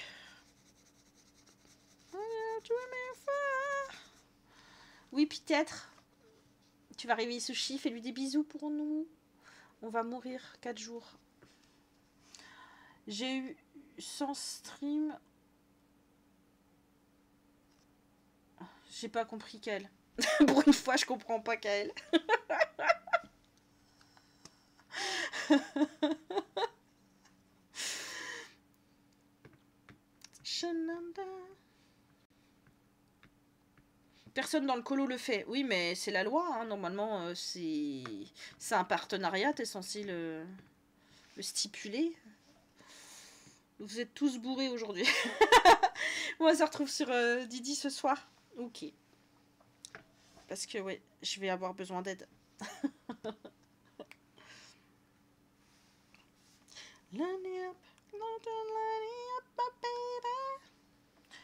Oui, peut-être. Tu vas réveiller Sushi, fais-lui des bisous pour nous. On va mourir 4 jours. J'ai eu 100 stream. J'ai pas compris qu'elle. pour une fois, je comprends pas qu'elle. Personne dans le colo le fait. Oui, mais c'est la loi. Hein. Normalement, euh, c'est un partenariat. T'es censé le... le stipuler. Vous êtes tous bourrés aujourd'hui. On se retrouve sur euh, Didi ce soir. Ok. Parce que, ouais, je vais avoir besoin d'aide.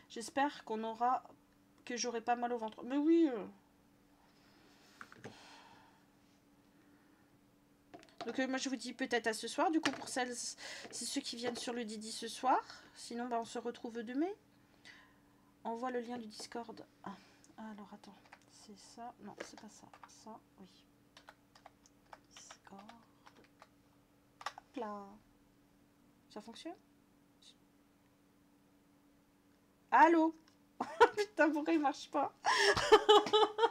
J'espère qu'on aura... que j'aurai pas mal au ventre. Mais oui euh. Donc euh, moi je vous dis peut-être à ce soir. Du coup pour celles, c'est ceux qui viennent sur le Didi ce soir. Sinon bah, on se retrouve demain. Envoie le lien du Discord. Ah, alors attends, c'est ça. Non, c'est pas ça. Ça, oui. Discord. Hop là. Ça fonctionne? Allô? Putain, pourquoi il marche pas?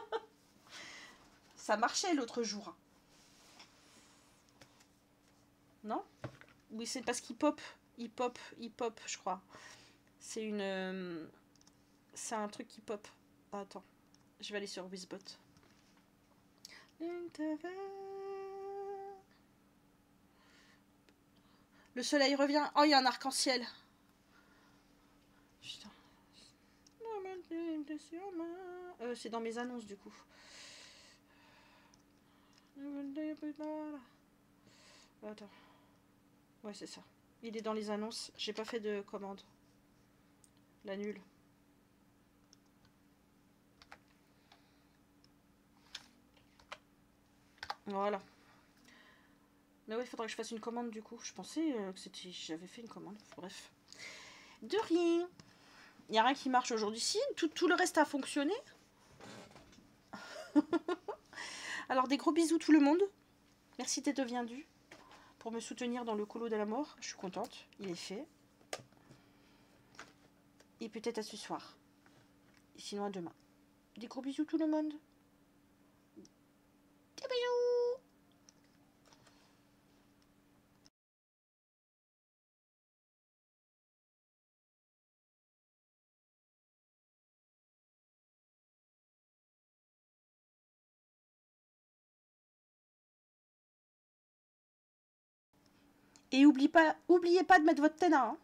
Ça marchait l'autre jour. Non? Oui, c'est parce qu'il pop. Il pop, il pop, je crois. C'est une... C'est un truc qui pop. attends. Je vais aller sur Wizbot. Le soleil revient. Oh, il y a un arc-en-ciel. Putain. Euh, c'est dans mes annonces du coup. Attends. Ouais, c'est ça. Il est dans les annonces. J'ai pas fait de commande. La nulle. Voilà. Mais ouais, il faudrait que je fasse une commande du coup. Je pensais euh, que c'était j'avais fait une commande. Bref. De rien. Il n'y a rien qui marche aujourd'hui. Si, tout, le reste a fonctionné. Alors, des gros bisous tout le monde. Merci d'être venu pour me soutenir dans le colo de la mort. Je suis contente. Il est fait. Et peut-être à ce soir. Sinon à demain. Des gros bisous tout le monde. Et oublie pas, oubliez pas de mettre votre tena. Hein.